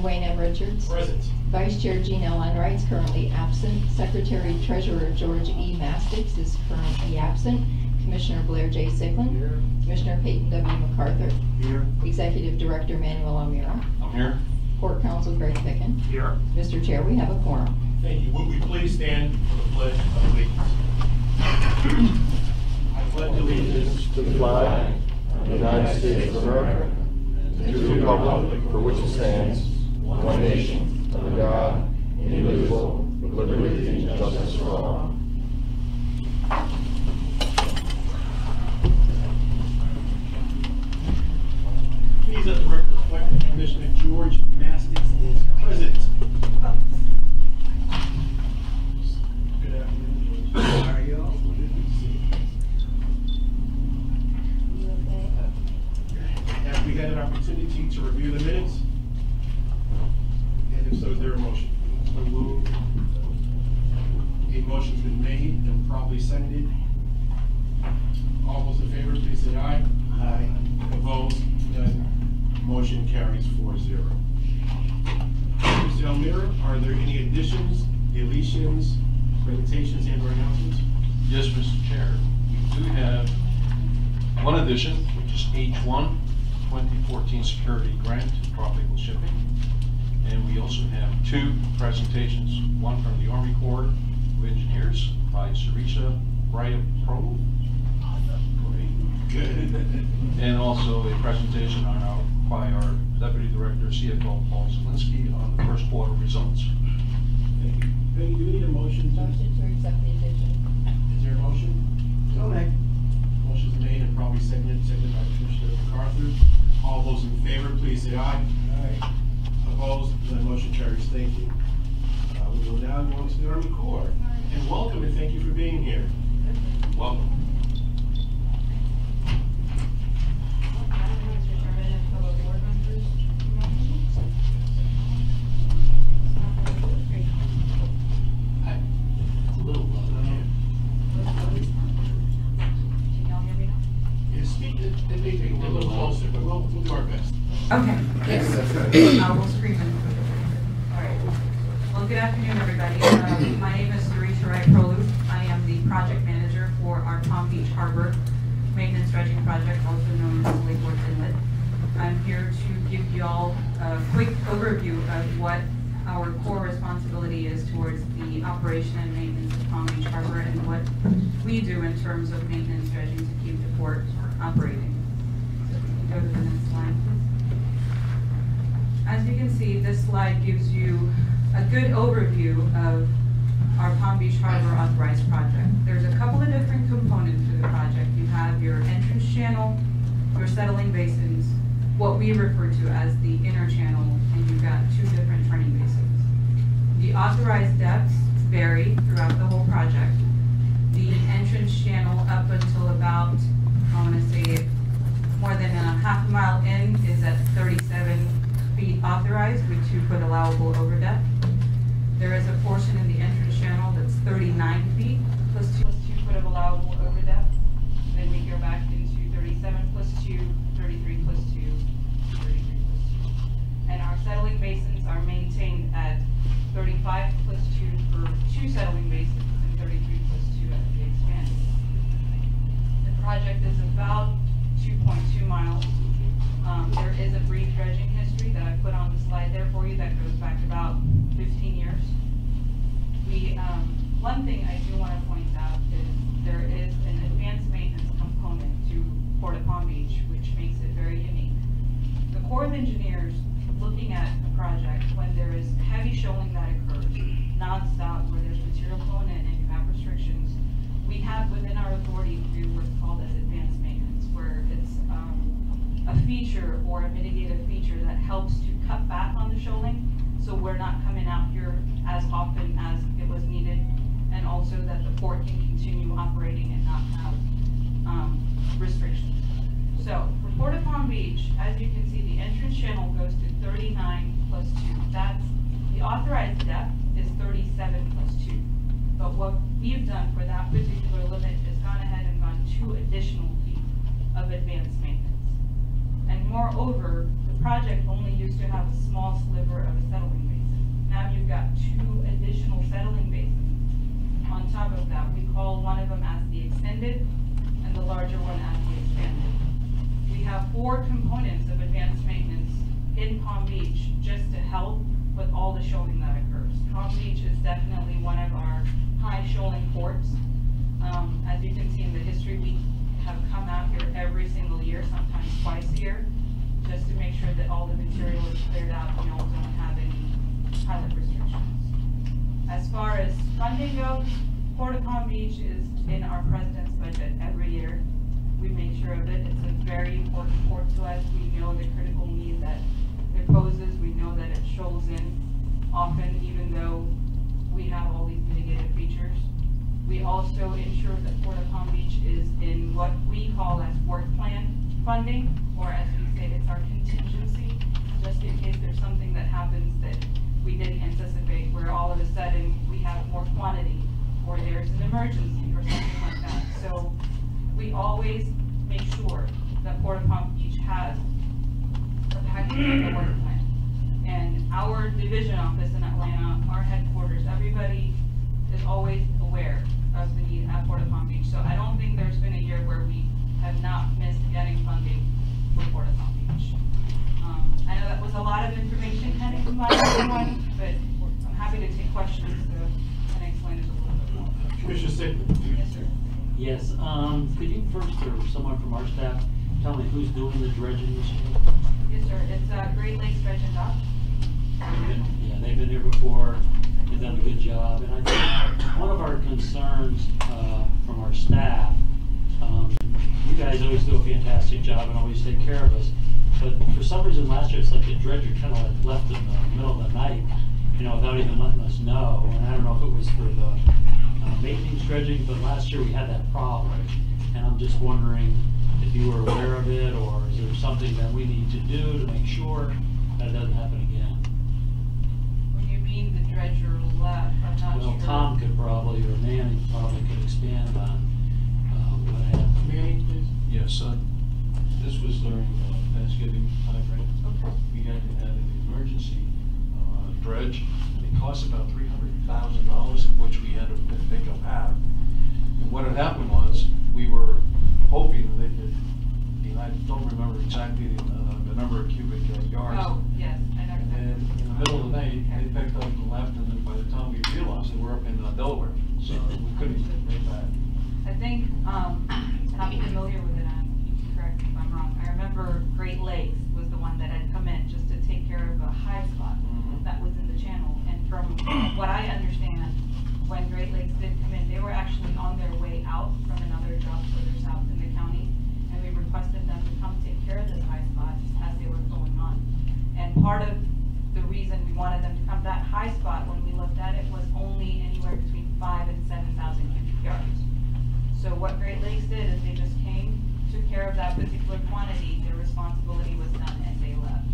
Chairman Wayne M. Richards. Present. Vice Chair Jean L. Enright is currently absent. Secretary Treasurer George E. Mastics is currently absent. Commissioner Blair J. Ciklin. Here. Commissioner Peyton W. MacArthur. Here. Executive Director Manuel Almira. I'm here. Court Counsel Greg Picken. Here. Mr. Chair, we have a quorum. Thank you. Would we please stand for the pledge of allegiance? I pledge allegiance to the flag of the United States of America, and to the republic for which it stands, one nation, under God, indivisible, with liberty and justice for all. Please let the record reflect that Commissioner George Mastics is present. Good afternoon, George. How are you all? Have we had an opportunity to review the minutes? And if so, is there a motion? A motion's been made and probably seconded. All those in favor, please say aye. Aye. Opposed? None. Motion carries four zero. Mr. Almira, are there any additions, deletions, presentations, and or announcements? Yes, Mr. Chair, we do have one addition, which is H1, 2014 Security Grant to Tropical Shipping. And we also have two presentations, one from the Army Corps of Engineers by Sarisa Bryant Pro, and also a presentation on our, by our Deputy Director, CFO Paul Zelinski, on the first quarter results. Thank you. Peggy, do we need a motion? to- Motion to accept the addition. Is there a motion? So made. Motion's made and probably seconded, seconded by Commissioner MacArthur. All those in favor, please say aye. Aye. Opposed? None motion carries. Thank you. Uh, we will now go to the Army Corps. And welcome and thank you for being here. Welcome. Mr. Chairman and fellow board members. It's a little low. Can y'all hear me now? Yeah, speak, it, it may take a little closer, but we'll, we'll do our best. Okay. Yes. I will scream in. All right. Well, good afternoon, everybody. Um, My name is Dorisha Wright Prolu. I am the project manager for our Palm Beach Harbor Maintenance Dredging Project, also known as Lake Worth Inlet. I'm here to give you all a quick overview of what our core responsibility is towards the operation and maintenance of Palm Beach Harbor and what we do in terms of maintenance dredging to keep the port operating. So if we can go to the next slide, please. As you can see, this slide gives you a good overview of our Palm Beach Harbor authorized project. There's a couple of different components to the project. You have your entrance channel, your settling basins, what we refer to as the inner channel, and you've got two different turning basins. The authorized depths vary throughout the whole project. The entrance channel up until about, I wanna say, more than a half a mile in is at thirty-seven feet authorized with two foot allowable over depth. There is a portion in the entrance channel that's thirty-nine feet plus two, plus two foot of allowable over depth. Then we go back into thirty-seven plus two, thirty-three plus two, thirty-three plus two. And our settling basins are maintained at thirty-five plus two for two settling basins and thirty-three plus two at the expanded. The project is about two point two miles. Um, there is a brief dredging history that I put on the slide there for you that goes back about fifteen years. We, um, one thing I do wanna point out is there is an advanced maintenance component to Port of Palm Beach, which makes it very unique. The Corps of Engineers, looking at a project, when there is heavy shoaling that occurs, nonstop, where there's material flowing in and you have restrictions, we have within our authority to do what's called as advanced maintenance, where it's, um, a feature or a mitigated feature that helps to cut back on the shoaling, so we're not coming out here as often as it was needed, and also that the port can continue operating and not have, um, restrictions. So, for Port of Palm Beach, as you can see, the entrance channel goes to thirty-nine plus two. That's, the authorized depth is thirty-seven plus two. But what we've done for that particular limit is gone ahead and gone two additional feet of advanced maintenance. And moreover, the project only used to have a small sliver of a settling basin. Now you've got two additional settling basins. On top of that, we call one of them as the extended and the larger one as the expanded. We have four components of advanced maintenance in Palm Beach just to help with all the shoaling that occurs. Palm Beach is definitely one of our high shoaling ports. Um, as you can see in the history, we have come out here every single year, sometimes twice a year, just to make sure that all the material is cleared out, and you don't have any pilot restrictions. As far as funding goes, Port of Palm Beach is in our president's budget every year. We make sure of it. It's a very important port to us. We know the critical need that it poses. We know that it shoals in often, even though we have all these mitigated features. We also ensure that Port of Palm Beach is in what we call as work plan funding, or as we say, it's our contingency, just in case there's something that happens that we didn't anticipate, where all of a sudden we have more quantity, or there's an emergency, or something like that. So we always make sure that Port of Palm Beach has a package of the work plan. And our division office in Atlanta, our headquarters, everybody is always aware of the need at Port of Palm Beach. So I don't think there's been a year where we have not missed getting funding for Port of Palm Beach. Um, I know that was a lot of information kind of combined into one, but we're- I'm happy to take questions to, and explain it a little bit more. Commissioner Ciklin. Yes, sir. Yes, um, could you first, or someone from our staff, tell me who's doing the dredging this year? Yes, sir. It's, uh, Great Lakes Dredge and Dock. Yeah, they've been here before, they've done a good job, and I think one of our concerns, uh, from our staff, um, you guys always do a fantastic job and always take care of us, but for some reason last year, it's like the dredger kind of like left in the middle of the night, you know, without even letting us know, and I don't know if it was for the, uh, maintenance dredging, but last year we had that problem. And I'm just wondering if you were aware of it, or is there something that we need to do to make sure that it doesn't happen again? When you mean the dredger left, I'm not sure. Well, Tom could probably, or Manny probably could expand on, uh, what happened. Manny, please. Yes, uh, this was during uh, Thanksgiving time frame. Okay. We had to have an emergency uh, dredge. It cost about three hundred thousand dollars, of which we had to pick up half. And what had happened was, we were hoping that they could, and I don't remember exactly uh, the number of cubic uh, yards. Oh, yes, I know. And in the middle of the night, they picked up and left, and then by the time we realized, they were up in uh, Delaware. So we couldn't make that. I think, um, and I'm familiar with it, can correct if I'm wrong, I remember Great Lakes was the one that had come in just to take care of a high spot Mhm. that was in the channel, and from what I understand, when Great Lakes did come in, they were actually on their way out from another job further south in the county, and we requested them to come take care of this high spot as they were going on. And part of the reason we wanted them to come, that high spot, when we looked at it, was only anywhere between five and seven thousand cubic yards. So what Great Lakes did is they just came, took care of that particular quantity, their responsibility was done, and they left.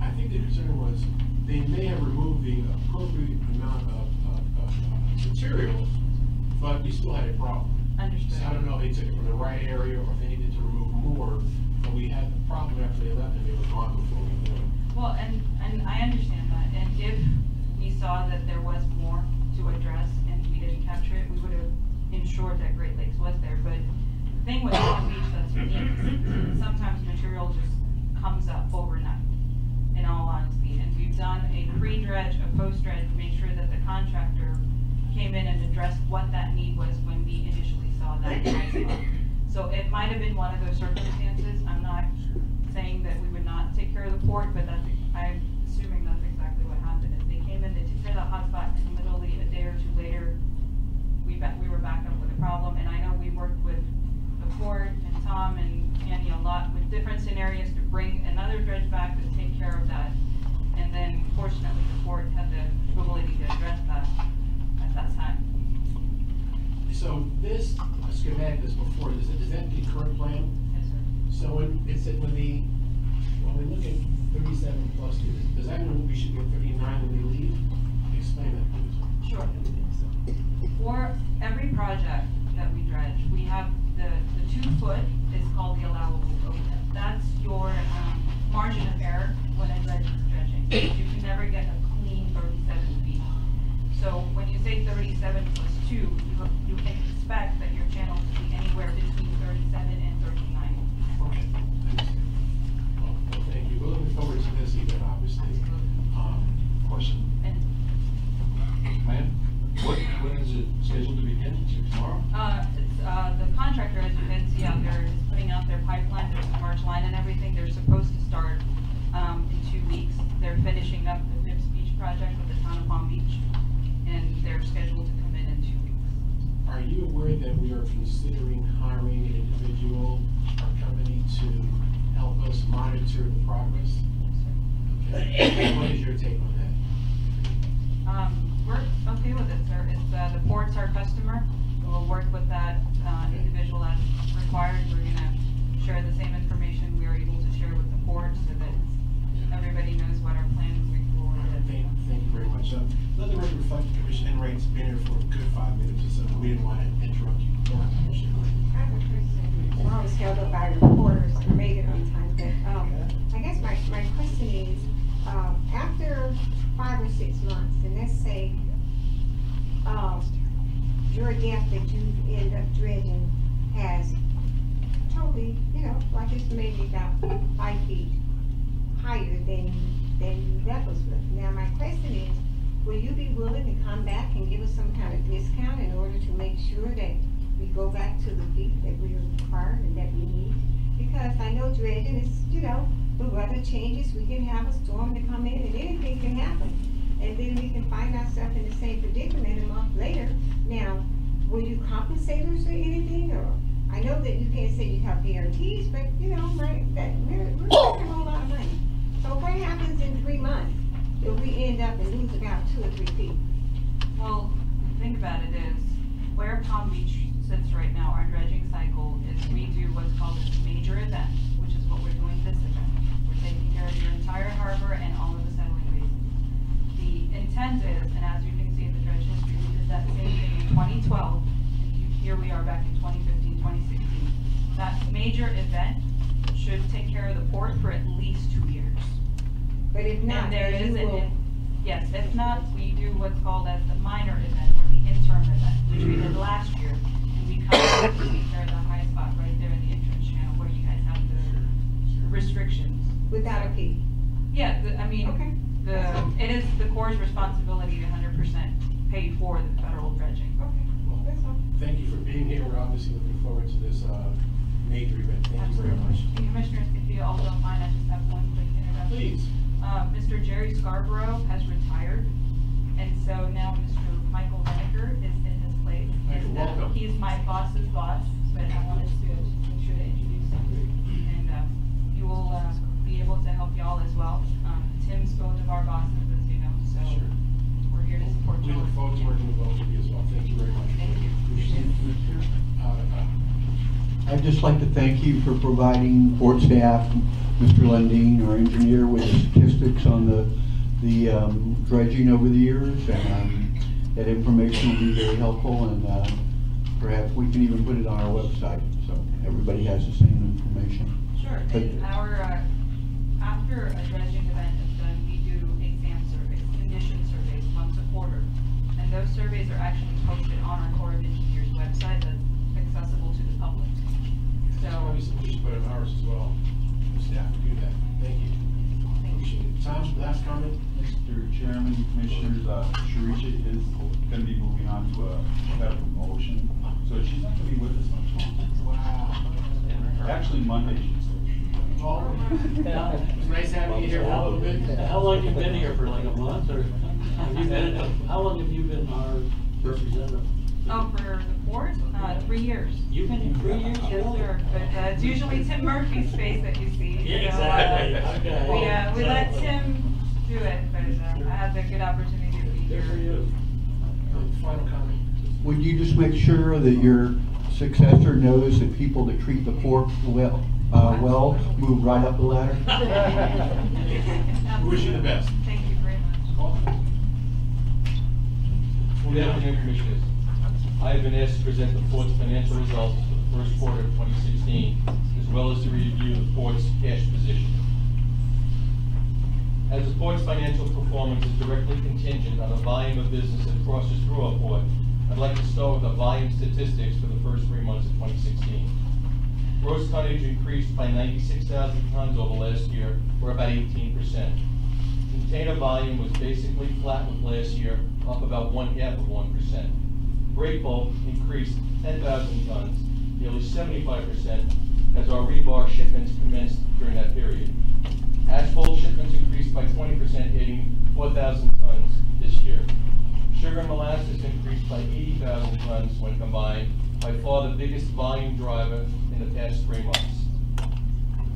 I think the concern was, they may have removed the appropriate amount of, of, of uh, materials, but we still had a problem. Understood. So I don't know if they took it from the right area or if they needed to remove more, but we had the problem after they left and they were gone before we knew it. Well, and, and I understand that, and if we saw that there was more to address and we didn't capture it, we would have ensured that Great Lakes was there, but the thing with Palm Beach that's unique is sometimes material just comes up overnight, in all honesty, and we've done a pre-dredge, a post-dredge, to make sure that the contractor came in and addressed what that need was when we initially saw that high. So it might have been one of those circumstances, I'm not saying that we would not take care of the port, but that's, I'm assuming that's exactly what happened, is they came in, they took care of the hotspot, and literally a day or two later, we back, we were back up with a problem, and I know we worked with the port and Tom and Annie a lot with different scenarios to bring another dredge back to take care of that. And then fortunately, the port had the ability to address that at that time. So this schematic that's before, is, it- is that the current plan? So when, it's, at- when the, when we look at thirty-seven plus, two, does that mean we should go thirty-nine when we leave? Explain that, please. Sure. For every project that we dredge, we have the, the two foot is called the allowable depth. That's your, um, margin of error when a dredge is dredging. You can never get a clean thirty-seven feet. So when you say thirty-seven plus two, you, you can expect that your channel to be anywhere between thirty-seven and thirty-nine. Okay. Well, well, thank you. We're looking forward to this event, obviously. Um, Question, ma'am, what, when is it scheduled to begin? Tomorrow? uh, it's, uh, the contractor, as you can see out there, is putting out their pipeline, there's a March line and everything, they're supposed to start, um, in two weeks. They're finishing up the Phipps Beach project with the town of Palm Beach, and they're scheduled to come in in two weeks. Are you aware that we are considering hiring an individual or company to help us monitor the progress? Okay. What is your take on that? Um, we're okay with it, sir. It's, uh, the port's our customer. We'll work with that, uh, individual as required. We're gonna share the same information we are able to share with the port so that everybody knows what our plan moving forward is. Thank, thank you very much. Um, Let the record reflect Commissioner Enright's been here for a good five minutes or so. We didn't want to interrupt you. Commissioner Enright. I have a question. We're always held up by reporters and made it on time, but, um, I guess my, my question is, um, after five or six months, and let's say, um, your depth that you end up dredging has totally, you know, like it's maybe about five feet higher than, than that was with. Now, my question is, will you be willing to come back and give us some kind of discount in order to make sure that we go back to the feet that we require and that we need? Because I know dredging is, you know, the weather changes, we can have a storm to come in and anything can happen. And then we can find ourselves in the same predicament a month later. Now, will you compensate us or anything, or? I know that you can't say you have guarantees, but, you know, right, that, we're, we're spending a whole lot of money. So what happens in three months if we end up and lose about two or three feet? Well, the thing about it is, where Palm Beach sits right now, our dredging cycle is we do what's called a major event, which is what we're doing this event. We're taking care of your entire harbor and all of the settling basins. The intent is, and as you can see in the dredge history, we did that same thing in twenty twelve, and you- here we are back in 2015, 2016. That major event should take care of the port for at least two years. But if not, And there then is you an, will, in- yes, if not, we do what's called as the minor event or the interim event, which we did last year. And we come out to take the high spot right there in the entrance channel where you guys have the restrictions. without a fee. Yeah, the, I mean, Okay. the, it is the Corps' responsibility to hundred percent pay for the federal dredging. Okay, that's all. Thank you for being here. We're obviously looking forward to this, uh, major event. Thank you very much. And Commissioners, if you all don't mind, I just have one quick introduction. Please. Uh, Mr. Jerry Scarborough has retired, and so now Mr. Michael Reneker is in his place. Michael, And, uh, welcome. He's my boss's boss, but I wanted to make sure to introduce him. And, uh, he will, uh, be able to help y'all as well. Um, Tim's both of our bosses, as you know, so Sure. we're here to support We you. look forward to working with both of you as well. Thank you very much. Thank you. Appreciate it. Uh, uh, I'd just like to thank you for providing port staff, Mr. Lundin, our engineer, with the statistics on the, the um, dredging over the years. And um, that information will be very helpful and uh, perhaps we can even put it on our website, so everybody has the same information. Sure, But- and our, uh, after a dredging event is done, we do exam surveys, condition surveys once a quarter. And those surveys are actually posted on our Corps of Engineers website that's accessible to the public. So, Obviously, we should put in ours as well. The Staff will do that. Thank you. Appreciate it. Tom, last comment? Mr. Chairman, Commissioners, uh, Sharisha is gonna be moving on to a better promotion, so she's not gonna be with us much longer. Wow. Actually, Monday, she said. Oh, It was nice having you here for a. How long have you been here, for like a month, or have you been, how long have you been our representative? oh, for the port, uh, three years. You've been here three years, Yes, sir, but, uh, it's usually Tim Murphy's face that you see. Yeah, so, uh, exactly, okay. We, uh, we let Tim do it, but, uh, I had the good opportunity to be here. Good for you. Final comment? Would you just make sure that your successor knows that people that treat the port well, uh, well, move right up the ladder? We Wish you the best. Thank you very much. Paul? Good afternoon, Commissioners. I have been asked to present the Port's financial results for the first quarter of 2016, as well as to review the Port's cash position. As the port's financial performance is directly contingent on the volume of business that crosses through our port, I'd like to start with the volume statistics for the first three months of 2016. Gross tonnage increased by 96,000 tons over last year, or about 18%. Container volume was basically flat with last year, up about one half of 1%. Break bulk increased 10,000 tons, nearly 75%, as our rebar shipments commenced during that period. Asphalt shipments increased by 20%, adding 4,000 tons this year. Sugar and molasses increased by 80,000 tons when combined, by far the biggest volume driver in the past three months.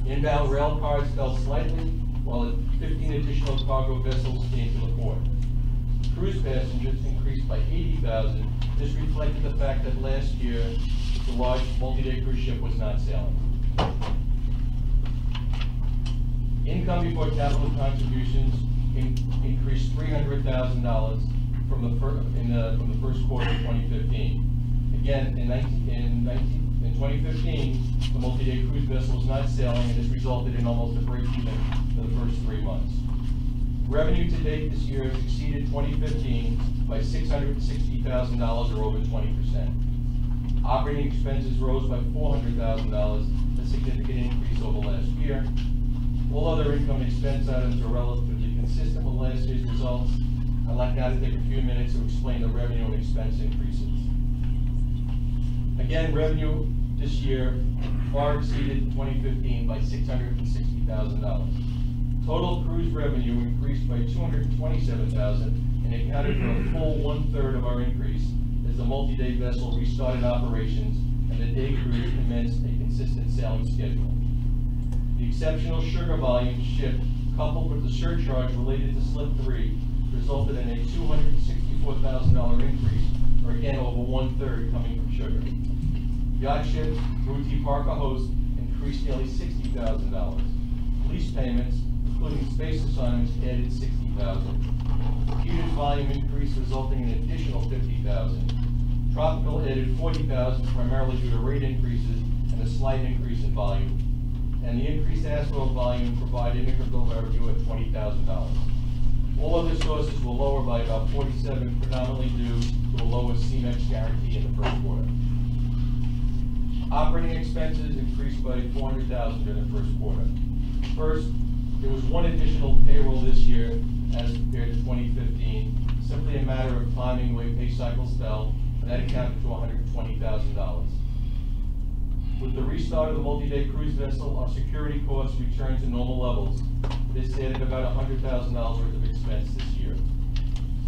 Inbound rail cars fell slightly, while 15 additional cargo vessels came to the port. Cruise passengers increased by 80,000. This reflected the fact that last year, the large multi-day cruise ship was not sailing. Income before capital contributions in- increased three hundred thousand dollars from the from the first quarter of twenty fifteen. Again, in nineteen, in nineteen, in twenty fifteen, the multi-day cruise vessel was not sailing, and this resulted in almost a break even for the first three months. Revenue to date this year has exceeded twenty fifteen by six hundred and sixty thousand dollars or over twenty percent. Operating expenses rose by four hundred thousand dollars, a significant increase over last year. All other income and expense items are relatively consistent with last year's results. I'd like now to take a few minutes to explain the revenue and expense increases. Again, revenue this year far exceeded 2015 by $660,000. Total cruise revenue increased by 227,000 and accounted for a full one-third of our increase as the multi-day vessel restarted operations and the day cruise commenced a consistent sailing schedule. The exceptional sugar volume shipped, coupled with the surcharge related to slip three, resulted in a two hundred and sixty-four thousand dollar increase, or again, over one-third coming from sugar. Yacht ships, Ruti Parker Host, increased nearly sixty thousand dollars. Lease payments, space assignments, added sixty thousand. Heated volume increase resulting in an additional fifty thousand. Tropical added forty thousand primarily due to rate increases and a slight increase in volume and the increased asphalt volume provided incremental revenue at twenty thousand dollars. All other sources were lower by about forty-seven, predominantly due to a lower CMEX guarantee in the first quarter. Operating expenses increased by four hundred thousand during the first quarter. First, there was one additional payroll this year as compared to twenty fifteen, simply a matter of timing way pay cycles fell, and that accounted thousand dollars. With the restart of the multi-day cruise vessel, our security costs returned to normal levels. This added about hundred thousand dollars worth of expense this year.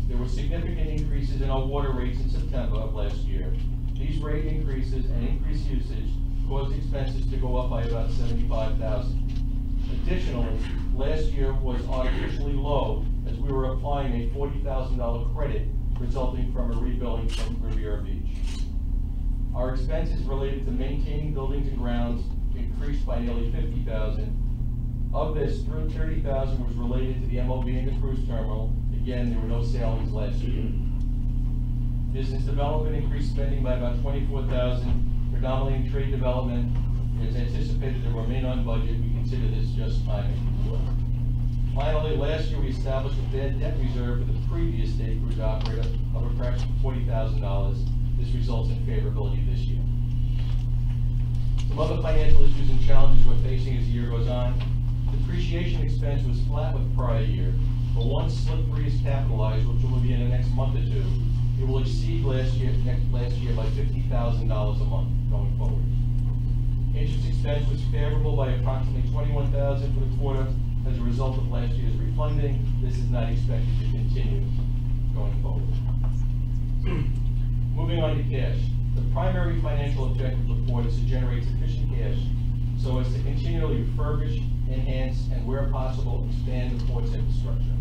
There were significant increases in our water rates in September of last year. These rate increases and increased usage caused expenses to go up by about seventy-five thousand. Additionally, last year was artificially low as we were applying a forty thousand dollar credit resulting from a rebuilding from Riviera Beach. Our expenses related to maintaining buildings and grounds increased by nearly fifty thousand. Of this, thirty thousand was related to the MOB and the cruise terminal. Again, there were no sailings last year. Business development increased spending by about twenty-four thousand, predominantly in trade development. It is anticipated to remain on budget. We consider this just timing. Finally, last year, we established a bad debt reserve for the previous day cruise operator of approximately forty thousand dollars. This results in favorability this year. Some other financial issues and challenges we're facing as the year goes on. Depreciation expense was flat with prior year, but once slip three is capitalized, which will be in the next month or two, it will exceed last year, last year by fifty thousand dollars a month going forward. Interest expense was favorable by approximately twenty-one thousand for the quarter as a result of last year's refunding. This is not expected to continue going forward. Moving on to cash. The primary financial objective of the board is to generate sufficient cash so as to continually refurbish, enhance, and where possible, expand the port's infrastructure.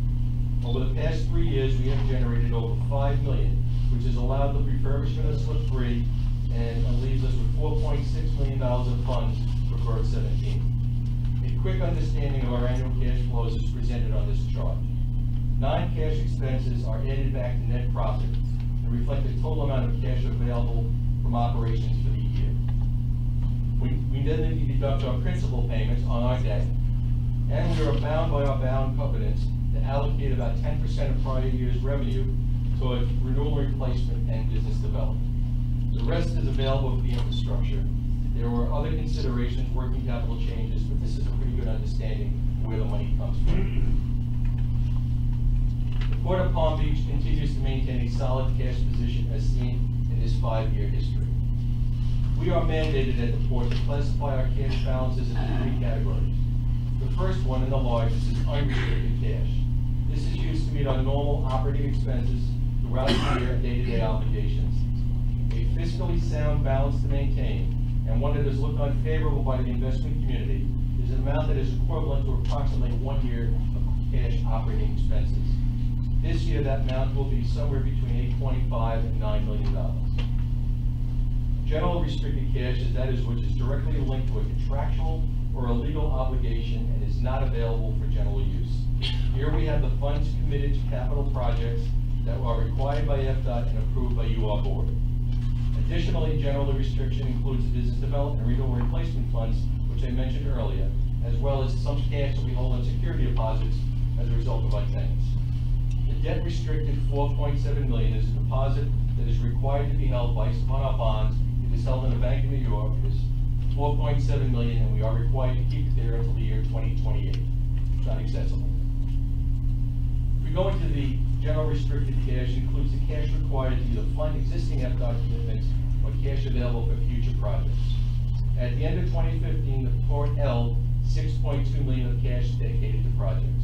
Over the past three years, we have generated over five million, which has allowed the refurbishment of slip three and leaves us with four point six million dollars of funds for Berth seventeen. A quick understanding of our annual cash flows is presented on this chart. Non-cash expenses are added back to net profit and reflect the total amount of cash available from operations for the year. We, we then need to deduct our principal payments on our debt, and we are bound by our bond covenants to allocate about ten percent of prior year's revenue towards renewal replacement and business development. The rest is available for the infrastructure. There were other considerations, working capital changes, but this is a pretty good understanding where the money comes from. The Port of Palm Beach continues to maintain a solid cash position as seen in this five-year history. We are mandated at the port to classify our cash balances into three categories. The first one and the largest is unrestricted cash. This is used to meet our normal operating expenses throughout the year and day-to-day obligations. A fiscally sound balance to maintain, and one that is looked on favorable by the investment community, is an amount that is equivalent to approximately one year of cash operating expenses. This year, that amount will be somewhere between eight point five and nine million dollars. General restricted cash is that is which is directly linked to a contractual or a legal obligation and is not available for general use. Here we have the funds committed to capital projects that are required by FDOT and approved by you, board. Additionally, general restriction includes business development and renewal replacement funds, which I mentioned earlier, as well as some cash that we hold on security deposits as a result of our tenants. The debt restricted four point seven million is a deposit that is required to be held based upon our bonds. It is held in a bank in New York. It is four point seven million, and we are required to keep it there until the year twenty twenty-eight. It's not accessible. If we go into the general restricted cash, includes the cash required to either fund existing FDOT commitments or cash available for future projects. At the end of twenty fifteen, the port held six point two million of cash dedicated to projects.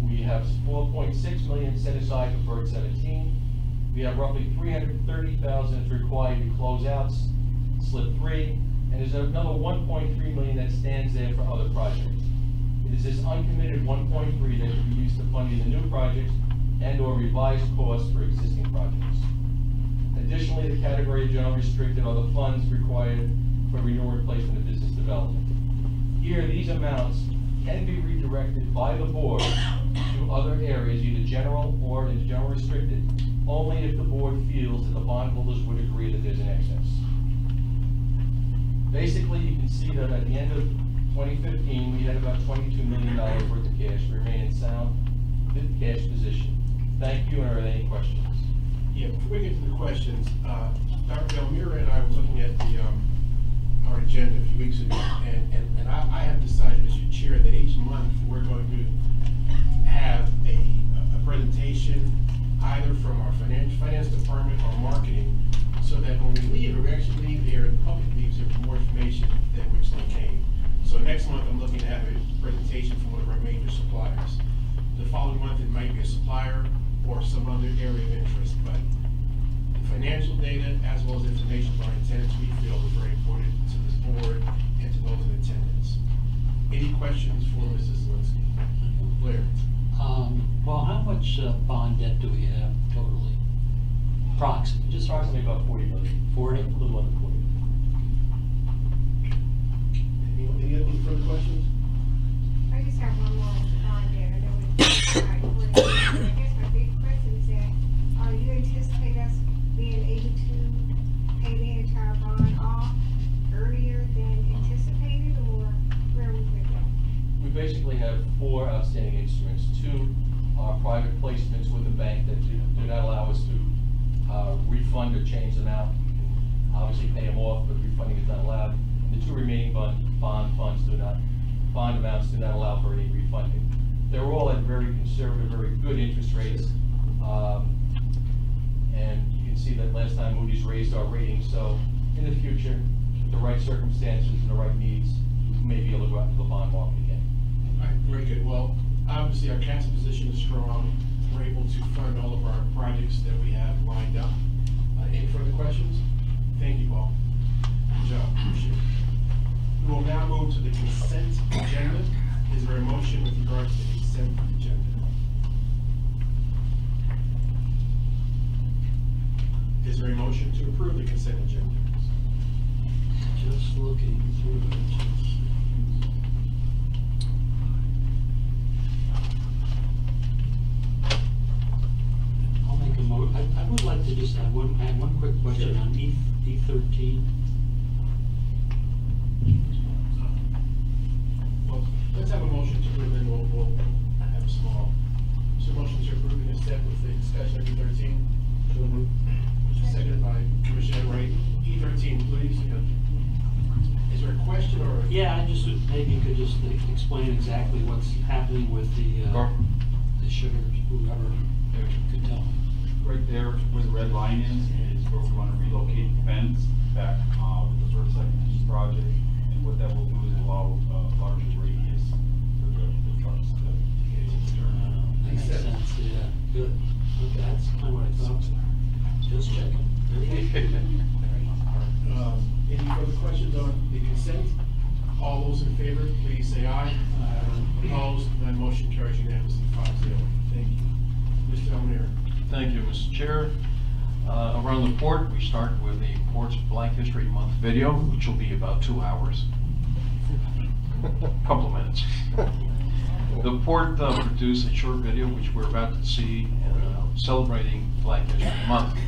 We have four point six million set aside for Berth seventeen. We have roughly three hundred thirty thousand that's required to close out slip three, and there's another one point three million that stands there for other projects. It is this uncommitted one point three that can be used to fund either new projects and/or revised costs for existing projects. Additionally, the category of general restricted are the funds required for renewal replacement and business development. Here, these amounts can be redirected by the board to other areas, either general or into general restricted, only if the board feels that the bondholders would agree that there's an excess. Basically, you can see that at the end of twenty fifteen, we had about twenty-two million dollars worth of cash, We remain in sound cash position. Thank you, and are there any questions? Yeah, before we get to the questions, uh, Dr. Almira and I were looking at the, um, our agenda a few weeks ago, and, and, and I, I have decided as your chair that each month we're going to have a, a presentation either from our finance, finance department or marketing, so that when we leave, or we actually leave here, and the public leaves here with more information than which they came. So next month, I'm looking to have a presentation from one of our major suppliers. The following month, it might be a supplier or some other area of interest, but financial data as well as information from our tenants, we feel is very important to this board and to those in attendance. Any questions for Mrs. Zelinski? Blair? Um, well, how much uh, bond debt do we have totally? Approximately, just Approximately about forty million. Forty? A little under forty. Any, any other further questions? I just have one more on there, I know it's, all right, what- I guess my big question is that, uh, you anticipate us being able to pay entire bond off earlier than anticipated, or where we basically have four outstanding instruments. Two are private placements with the bank that do, do not allow us to, uh, refund or change them out. Obviously pay them off, but refunding is not allowed. And the two remaining bond, bond funds do not, bond amounts do not allow for any refunding. They're all at very conservative, very good interest rates. Um, and can see that last time Moody's raised our rating, so in the future, with the right circumstances and the right needs, we may be able to go out to the bond market again. All right, very good. Well, obviously, our cash position is strong. We're able to fund all of our projects that we have lined up. Uh, any further questions? Thank you all. Good job, appreciate it. We will now move to the consent agenda. Is there a motion with regard to the consent agenda? Is there a motion to approve the consent agenda? Just looking through it. I'll make a mo, I, I would like to just have one, I have one quick question on E, E thirteen. Well, let's have a motion to approve, then we'll, we'll have a small So motion to approve and accept with the discussion of E thirteen? Which is seconded by Commissioner Wright. E thirteen, please. Is there a question or? Yeah, I just, maybe you could just e- explain exactly what's happening with the, uh, Gar- the sugars, whoever could tell. Right there where the red line is, is where we wanna relocate the fence back, uh, with the first second piece project. And what that will do is allow, uh, larger radius for the, the trucks to get into the turn. Uh, Makes Makes sense. sense, yeah, good. Okay, that's kind of what I thought. Just checking. Um, Any further questions on the consent? All those in favor, please say aye. Opposed, none motion carries unanimously, five zero. Thank you. Mr. Almira. Thank you, Mr. Chair. Uh, Around the port, we start with the Port's Black History Month video, which will be about two hours. A couple of minutes. The port uh, produced a short video, which we're about to see, uh, celebrating Black History Month.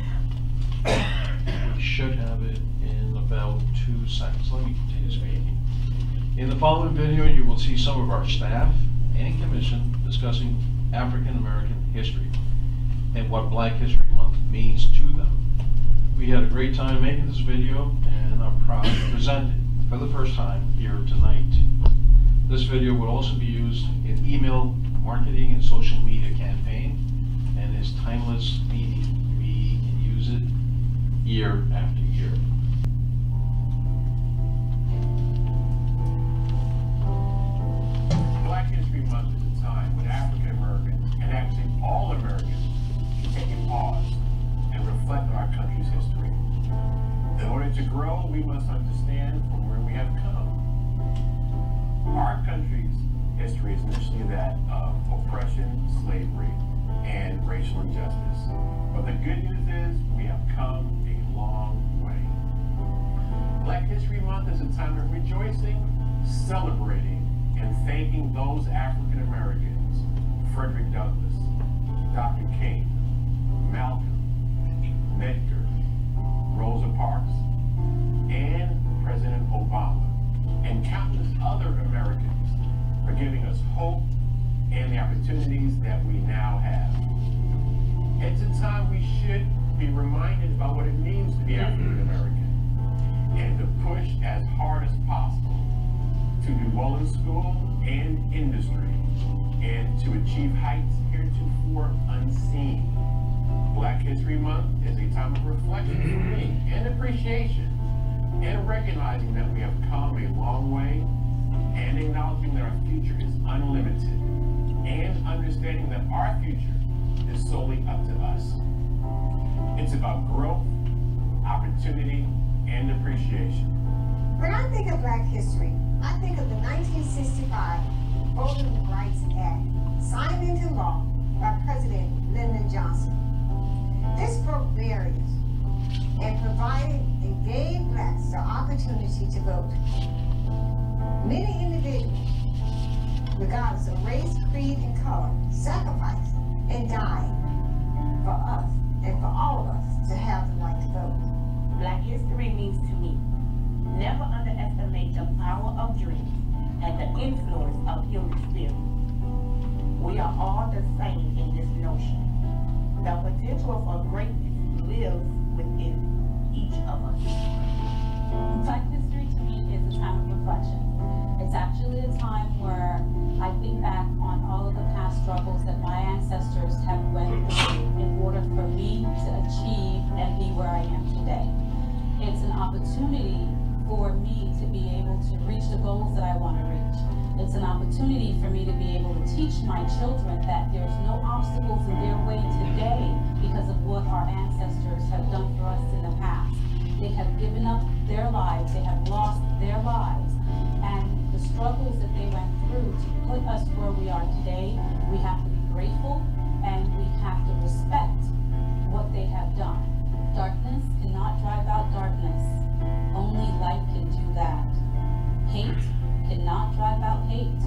We should have it in about two seconds. Let me continue speaking. In the following video, you will see some of our staff and commission discussing African-American history and what Black History Month means to them. We had a great time making this video and are proud to present it for the first time here tonight. This video will also be used in email marketing and social media campaign and is timeless, meaning we can use it year after year. Actually all Americans, can take a pause and reflect on our country's history. In order to grow, we must understand from where we have come. Our country's history is initially that of oppression, slavery, and racial injustice. But the good news is we have come a long way. Black History Month is a time of rejoicing, celebrating, and thanking those African Americans, Frederick Douglass, Dr. King, Malcolm, Medgar, Rosa Parks, and President Obama, and countless other Americans for giving us hope and the opportunities that we now have. It's a time we should be reminded about what it means to be African American and to push as hard as possible to do well in school and industry and to achieve heights heretofore unseen. Black History Month is a time of reflection for me and appreciation and recognizing that we have come a long way and acknowledging that our future is unlimited and understanding that our future is solely up to us. It's about growth, opportunity, and appreciation. When I think of black history, I think of the 1965 Voting Rights Act signed into law by President Lyndon Johnson. This broke barriers and provided and gave blacks the opportunity to vote. Many individuals, regardless of race, creed, and color, sacrificed and died for us and for all of us to have the right to vote. Black history means to me, never underestimate the power of dreams and the influence of human spirit. We are all the same in this notion. The potential for greatness lives within each of us. Black history to me is a time of reflection. It's actually a time where I think back on all of the past struggles that my ancestors have went through in order for me to achieve and be where I am today. It's an opportunity for me to be able to reach the goals that I want to reach. It's an opportunity for me to be able to teach my children that there's no obstacles in their way today because of what our ancestors have done for us in the past. They have given up their lives, they have lost their lives, and the struggles that they went through to put us where we are today, we have to be grateful and we have to respect what they have done. Darkness cannot drive out darkness. Hate cannot drive out hate.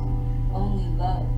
Only love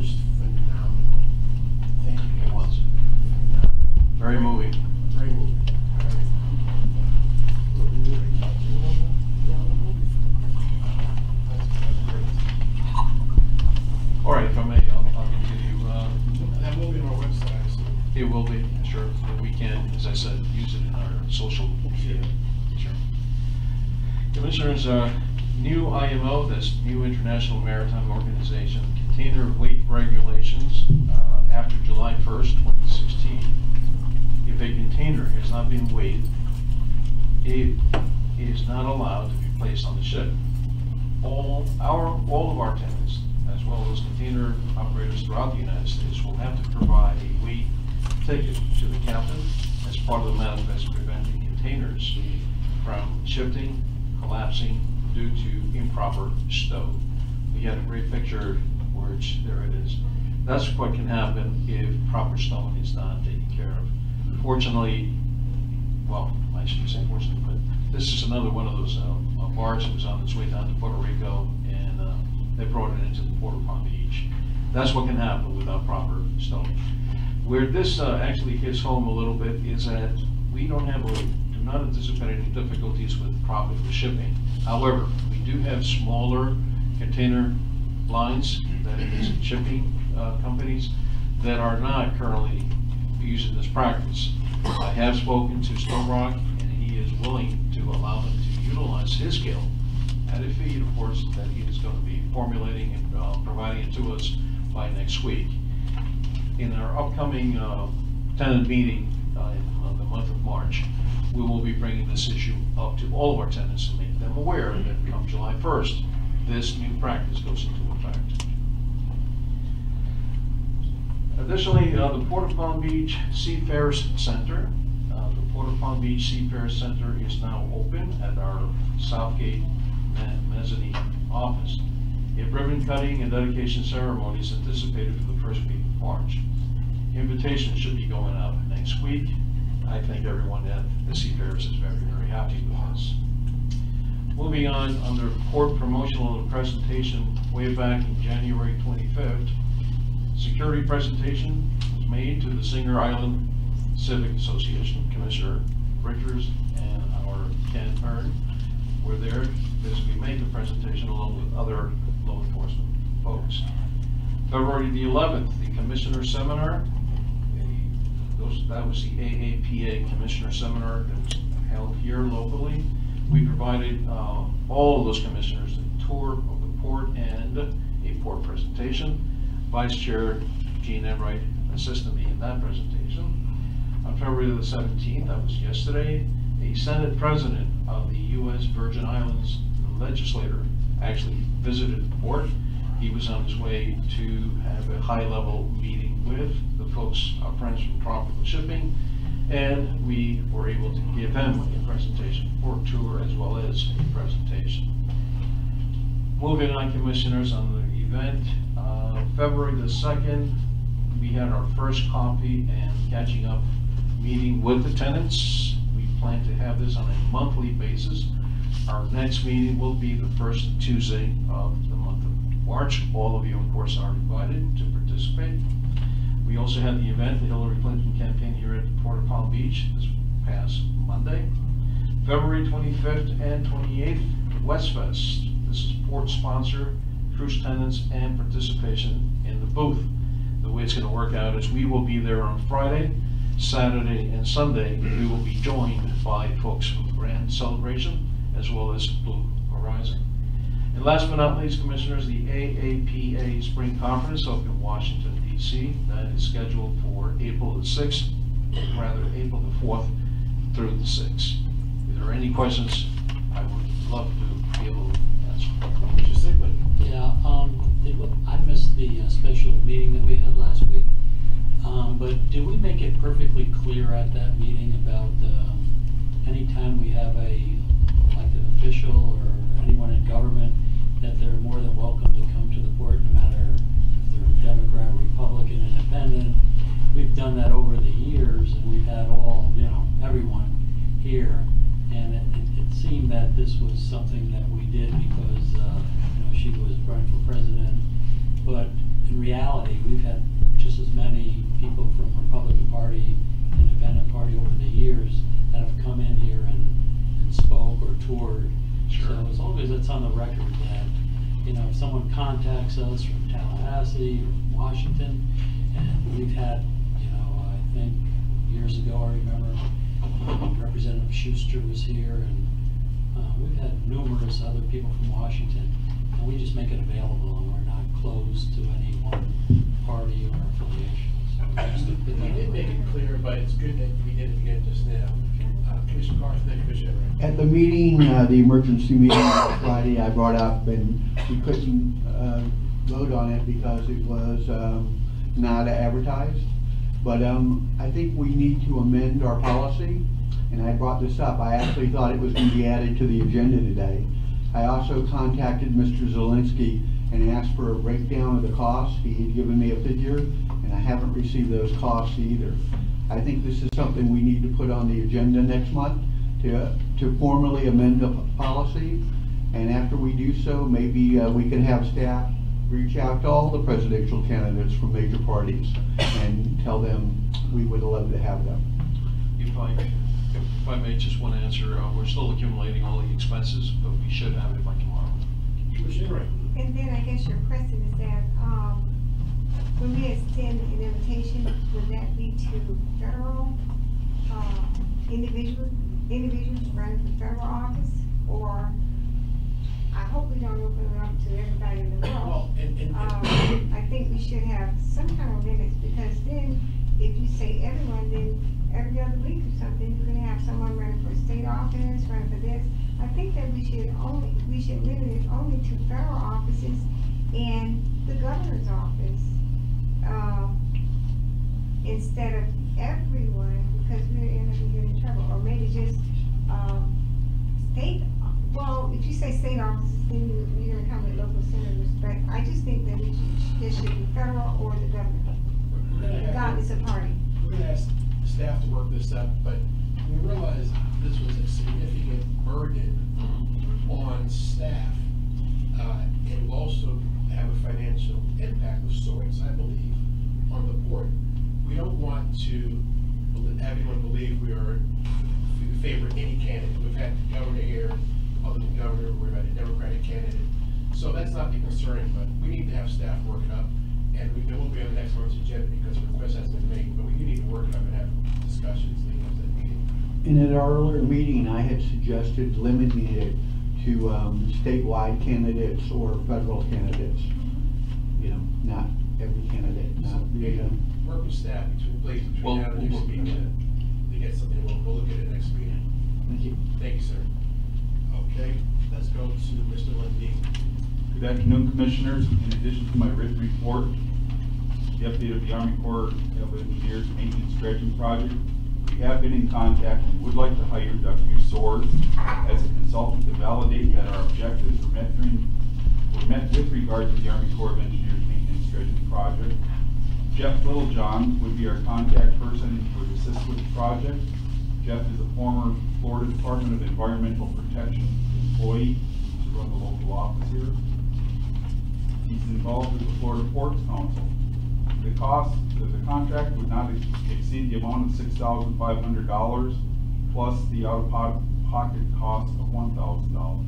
Karen, was phenomenal. Thank you. It was. Very moving. Very moving. All right, if I may, I'll, I'll continue. Uh, That will be on our website, so. It will be, sure, and we can, as I said, use it in our social media. Sure. Commissioners, uh, new IMO, this new International Maritime Organization, container weight regulations, uh, after July first, twenty sixteen. If a container has not been weighed, it is not allowed to be placed on the ship. All our, all of our tenants, as well as container operators throughout the United States, will have to provide a weight ticket to the captain as part of the manifest preventing containers from shifting, collapsing due to improper stow. We had a great picture, which there it is. That's what can happen if proper stowing is not taken care of. Fortunately, well, I shouldn't say fortunately, but this is another one of those uh, that was on its way down to Puerto Rico, and uh, they brought it into the Port of Palm Beach. That's what can happen without proper stowing. Where this uh, actually hits home a little bit is that we don't have, a- do not anticipate any difficulties with proper shipping. However, we do have smaller container lines, that is shipping uh, companies, that are not currently using this practice. I have spoken to Stone Rock, and he is willing to allow them to utilize his scale at a fee, of course, that he is going to be formulating and uh, providing it to us by next week. In our upcoming uh, tenant meeting uh, in uh, the month of March, we will be bringing this issue up to all of our tenants and make them aware that come July 1st, this new practice goes into Additionally, uh, the Port of Palm Beach Seafarers Center, uh, the Port of Palm Beach Seafarers Center is now open at our Southgate me- mezzanine office. A ribbon cutting and dedication ceremony is anticipated for the first week of March. Invitations should be going out next week. I think everyone at the Seafarers is very, very happy with us. Moving on, under port promotional presentation way back in January 25th, security presentation was made to the Singer Island Civic Association, Commissioner Richards and our Ken Hearn were there, basically made the presentation along with other law enforcement folks. February the 11th, the Commissioner Seminar, the- those, that was the AAPA Commissioner Seminar that was held here locally. We provided uh, all of those commissioners a tour of the port and a port presentation. Vice Chair Jean Enright assisted me in that presentation. On February the 17th, that was yesterday, a Senate President of the U.S. Virgin Islands legislator actually visited the port. He was on his way to have a high-level meeting with the folks, our friends from Tropical Shipping, and we were able to give him a presentation, port tour, as well as a presentation. Moving on, Commissioners, on the event, uh, February the 2nd, we had our first coffee and catching up meeting with the tenants. We plan to have this on a monthly basis. Our next meeting will be the first Tuesday of the month of March. All of you, of course, are invited to participate. We also had the event, the Hillary Clinton campaign here at Port of Palm Beach this past Monday. February 25th and 28th, West Fest. This is port sponsor, cruise tenants, and participation in the booth. The way it's going to work out is we will be there on Friday, Saturday, and Sunday. We will be joined by folks from Grand Celebration, as well as Blue Horizon. And last but not least, Commissioners, the AAPA Spring Conference up in Washington DC. That is scheduled for April the 6th rather April the fourth through the sixth. If there are any questions, I would love to be able to answer. Mr. Yeah, um, did, we- I missed the uh, special meeting that we had last week. Um, but did we make it perfectly clear at that meeting about, um, anytime we have a elected official or anyone in government, that they're more than welcome to come to the board, no matter if they're Democrat, Republican, Independent. We've done that over the years and we've had all, you know, everyone here. And it, it, it seemed that this was something that we did because, uh, she was running for president. But in reality, we've had just as many people from Republican Party, and Independent Party over the years that have come in here and, and spoke or toured. So as long as it's on the record that, you know, if someone contacts us from Tallahassee or Washington, and we've had, you know, I think years ago, I remember um, Representative Shuster was here and, uh, we've had numerous other people from Washington. And we just make it available and we're not closed to any one party or affiliation. So we We did make it clear, but it's good that we did it again just now. Uh, Commissioner Carson, then Commissioner Ray. At the meeting, uh, the emergency meeting on Friday, I brought up, and we couldn't, uh, vote on it because it was, um, not advertised. But, um, I think we need to amend our policy, and I brought this up, I actually thought it was gonna be added to the agenda today. I also contacted Mr. Zelinski and asked for a breakdown of the costs, he had given me a figure, and I haven't received those costs either. I think this is something we need to put on the agenda next month to, to formally amend the policy. And after we do so, maybe uh, we can have staff reach out to all the presidential candidates from major parties and tell them we would love to have them. If I, if I may, just one answer, uh, we're still accumulating all the expenses, but we should have it by tomorrow. Commissioner And then I guess your question is that, um, when we extend an invitation, would that be to federal, uh, individuals, individuals running for federal office? Or, I hope we don't open it up to everybody in the world. Well, and, and, Um, I think we should have some kind of limits, because then, if you say everyone, then every other week or something, you're gonna have someone running for state office, running for this. I think that we should only, we should limit it only to federal offices and the governor's office. Um, instead of everyone, because we're in, we get in trouble, or maybe just, um, state, well, if you say state offices, then you- you're gonna come with local senators, but I just think that it should, it should be federal or the governor, we're gonna have- regardless of party. We're gonna ask staff to work this up, but we realized this was a significant burden on staff. Uh, it will also have a financial impact of sorts, I believe, on the board. We don't want to have anyone believe we are, we favor any candidate. We've had the governor here, other than governor, we're about a Democratic candidate. So that's not the concern, but we need to have staff work it up. And we, it won't be on the next month's agenda because the request has been made, but we do need to work it up and have discussions leading up to that meeting. And at our earlier meeting, I had suggested limiting it to um, statewide candidates or federal candidates. You know, not every candidate, So not the, um, work with staff between, please, Well, now and next we'll- meeting to, to get something, we'll, we'll look at it next meeting. thank you. Thank you, sir. Okay, let's go to Mr. Lundin. Good afternoon, Commissioners. In addition to my written report, the update of the Army Corps of Engineers Maintenance Dredging Project, we have been in contact and would like to hire W. Swords as a consultant to validate that our objectives were met during, were met with regard to the Army Corps of Engineers Maintenance Dredging Project. Jeff Littlejohn would be our contact person who would assist with the project. Jeff is a former Florida Department of Environmental Protection employee to run the local office here. He's involved with the Florida Ports Council. The cost, of the contract would not exceed the amount of six thousand five hundred dollars plus the out-of-pocket cost of one thousand dollars.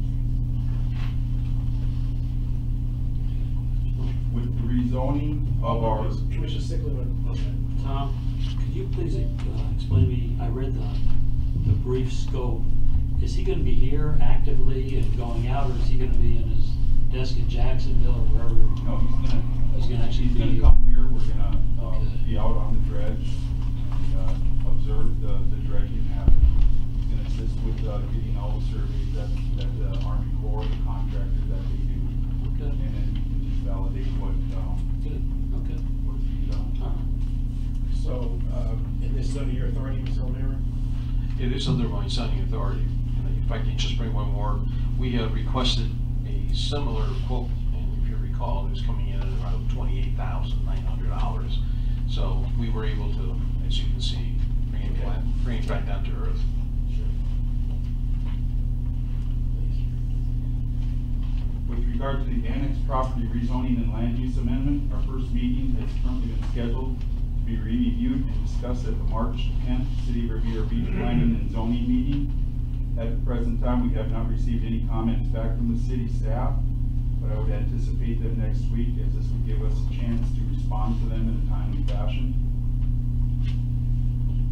With the rezoning of our, Commissioner Ciklin, one second. Tom, could you please uh, explain to me, I read the, the brief scope. Is he gonna be here actively and going out, or is he gonna be in his desk in Jacksonville or wherever? no, he's gonna, He's going to actually be. come here, we're going to uh, be out on the dredge, and, uh, observe the, the dredging happening, He's going to assist with uh, getting all the surveys that, that the Army Corps, the contractor that they do. Okay. And then just validate what, um, Good, okay. what's being done. All right. So, uh, and this under your authority, Mr. Almira? It is under my signing authority. If I can just bring one more, we have requested a similar quote recall, it was coming in at around twenty-eight thousand nine hundred dollars. So we were able to, as you can see, bring it back, bring it back down to earth. With regard to the annex property rezoning and land use amendment, our first meeting has currently been scheduled to be reviewed and discussed at the March tenth City of Riviera Beach Planning and Zoning meeting. At the present time, we have not received any comments back from the city staff, but I would anticipate them next week as this would give us a chance to respond to them in a timely fashion.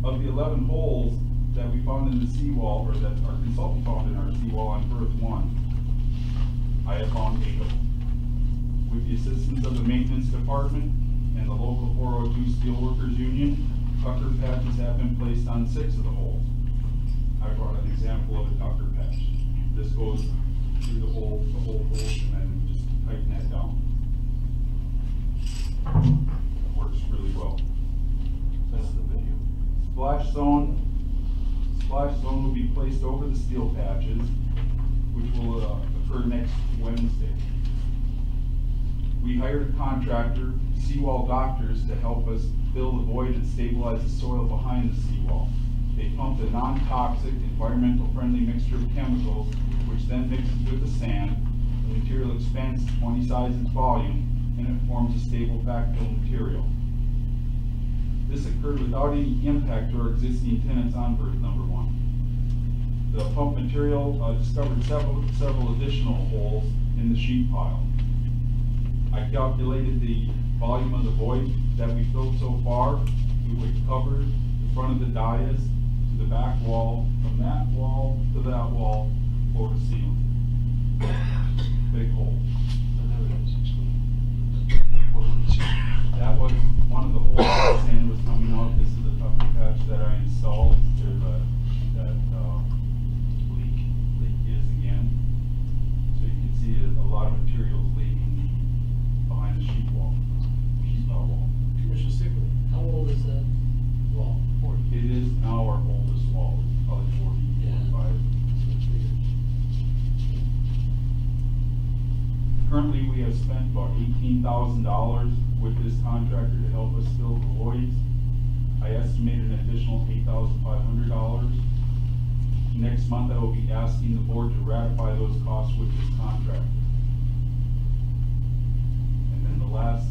Of the eleven holes that we found in the seawall, or that our consultant found in our seawall on Berth One, I have found eight of them. With the assistance of the maintenance department and the local four oh two steelworkers union, Tucker patches have been placed on six of the holes. I brought an example of a Tucker patch. This goes through the whole, the whole hole tighten that down. Works really well. That's the video. Splash zone, splash zone will be placed over the steel patches, which will uh, occur next Wednesday. We hired a contractor, Seawall Doctors, to help us fill the void and stabilize the soil behind the seawall. They pumped a non-toxic, environmental friendly mixture of chemicals, which then mixes with the sand. The material expands to twenty size its volume, and it forms a stable backfill material. This occurred without any impact to our existing tenants on berth number one. The pump material uh, discovered several, several additional holes in the sheet pile. I calculated the volume of the void that we filled so far. It would cover the front of the dais to the back wall, from that wall to that wall, floor to ceiling. Big hole. That was one of the holes that sand was coming out. This is the tucker patch that I installed. There's a, that, uh, leak, leak is again. So you can see a, lot of materials leaking behind the sheet wall, sheet wall. Commissioner Ciklin, how old is that wall? It is now our oldest wall, It's probably forty, forty-five. Currently, we have spent about eighteen thousand dollars with this contractor to help us fill the voids. I estimate an additional eight thousand five hundred dollars. Next month, I will be asking the board to ratify those costs with this contractor. And then the last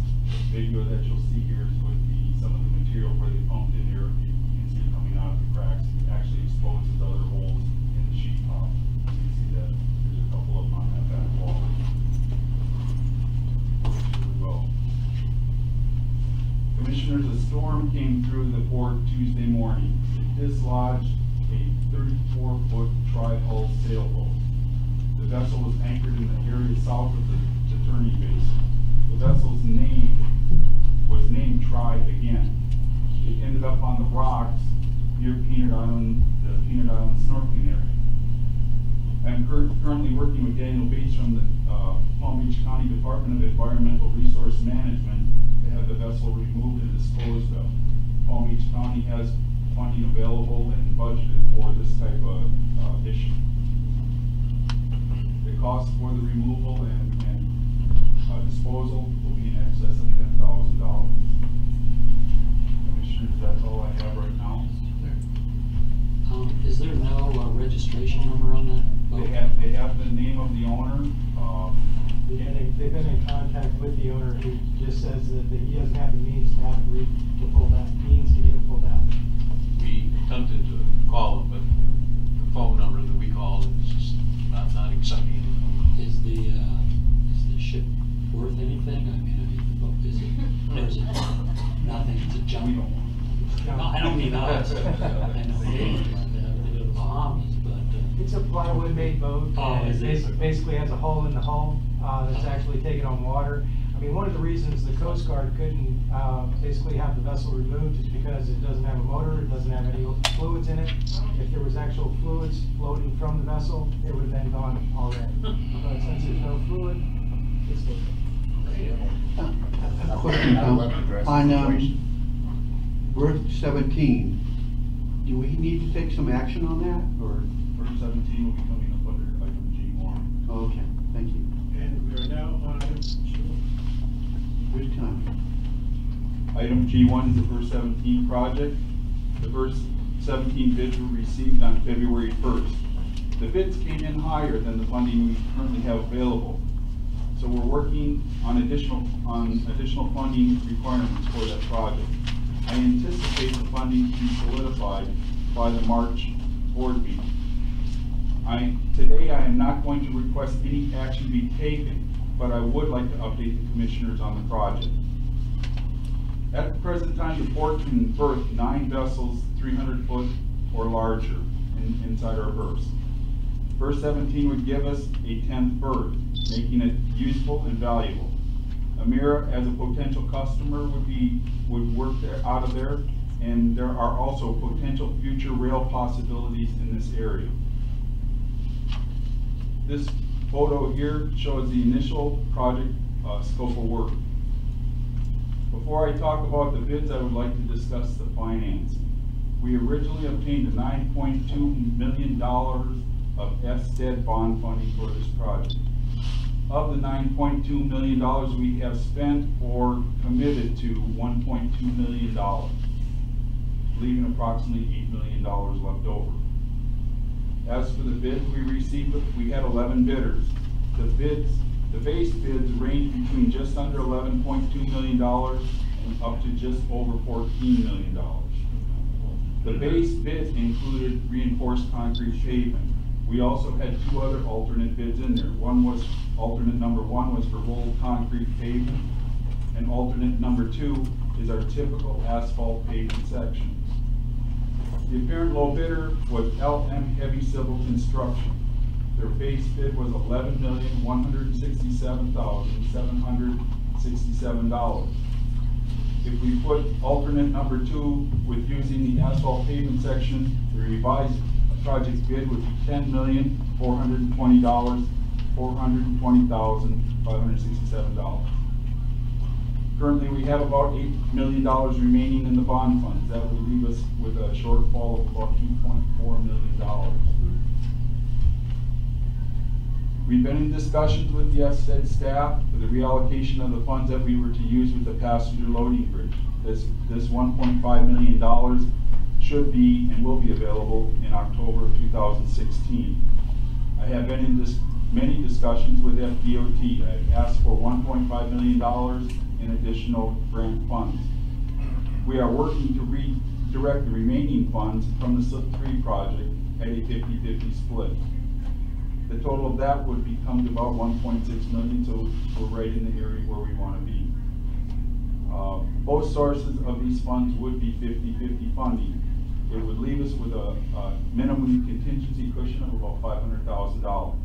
video that you'll see here is with the, some of the material where they pumped in here, you can see it coming out of the cracks, it actually exposes other holes in the sheet pile. You can see that, there's a couple of them on that back wall. Really well. Commissioners, a storm came through the port Tuesday morning. It dislodged a thirty-four foot tri-hull sailboat. The vessel was anchored in the area south of the, turning basin. The vessel's name was named Try Again. It ended up on the rocks near Peanut Island, the Peanut Island snorkeling area. I'm cur- currently working with Daniel Bates from the uh, Palm Beach County Department of Environmental Resource Management to have the vessel removed and disposed of. Palm Beach County has funding available and budgeted for this type of uh, issue. The cost for the removal and, and uh, disposal will be in excess of ten thousand dollars. Commissioners, that's all I have right now. Um, is there no uh, registration number on that? boat? They have, they have the name of the owner, uh, Yeah, they, they've been in contact with the owner who just says that, that he doesn't have the means to have it re, to pull that, means to get it pulled out. We attempted to call it, but the phone number that we called is just not, not accepting. Is the, uh, is the ship worth anything? I mean, I mean, the boat, is it, or is it nothing, it's a junk? No, I don't mean us. I know, they to have to the Bahamas, but, uh, It's a plywood made boat. Oh, and is it it? basi- Basically has a hole in the hull, uh, that's actually taken on water. I mean, one of the reasons the Coast Guard couldn't, uh, basically have the vessel removed is because it doesn't have a motor, it doesn't have any fluids in it. If there was actual fluids floating from the vessel, it would have been gone already. But since there's no fluid, it's legal. A question, Tom. on, um, Berth seventeen, do we need to take some action on that, or? Berth seventeen will be coming up under item G one. Okay, thank you. Are now on item Good time. Item G one is the Berth seventeen project. The Berth seventeen bids were received on February first. The bids came in higher than the funding we currently have available. So we're working on additional, on additional funding requirements for that project. I anticipate the funding to be solidified by the March board meeting. I, today I am not going to request any action be taken, but I would like to update the commissioners on the project. At the present time, the port can berth nine vessels, three hundred foot or larger in, inside our berths. Berth seventeen would give us a tenth berth, making it useful and valuable. Amira, as a potential customer, would be, would work out of there, and there are also potential future rail possibilities in this area. This photo here shows the initial project, uh, scope of work. Before I talk about the bids, I would like to discuss the finance. We originally obtained a nine point two million dollars of FSTED bond funding for this project. Of the nine point two million dollars, we have spent or committed to one point two million dollars, leaving approximately eight million dollars left over. As for the bids we received, we had eleven bidders. The bids, the base bids range between just under eleven point two million dollars and up to just over fourteen million dollars. The base bid included reinforced concrete pavement. We also had two other alternate bids in there. One was, alternate number one was for rolled concrete pavement, and alternate number two is our typical asphalt pavement section. The apparent low bidder was LM Heavy Civil Construction. Their base bid was eleven million, one hundred and sixty-seven thousand, seven hundred sixty-seven dollars. If we put alternate number two with using the asphalt pavement section, the revised project bid would be ten million, four hundred and twenty dollars, four hundred and twenty thousand, five hundred sixty-seven dollars. Currently, we have about eight million dollars remaining in the bond funds. That would leave us with a shortfall of about two point four million dollars. We've been in discussions with the FSTED staff for the reallocation of the funds that we were to use with the passenger loading bridge. This, this one point five million dollars should be and will be available in October of two thousand sixteen. I have been in this, many discussions with FDOT. I've asked for one point five million dollars in additional grant funds. We are working to redirect the remaining funds from the SIP three project at a 50-50 split. The total of that would become to about one point six million, so we're right in the area where we wanna be. Uh, both sources of these funds would be 50-50 funding. It would leave us with a, a minimum contingency cushion of about five hundred thousand dollars.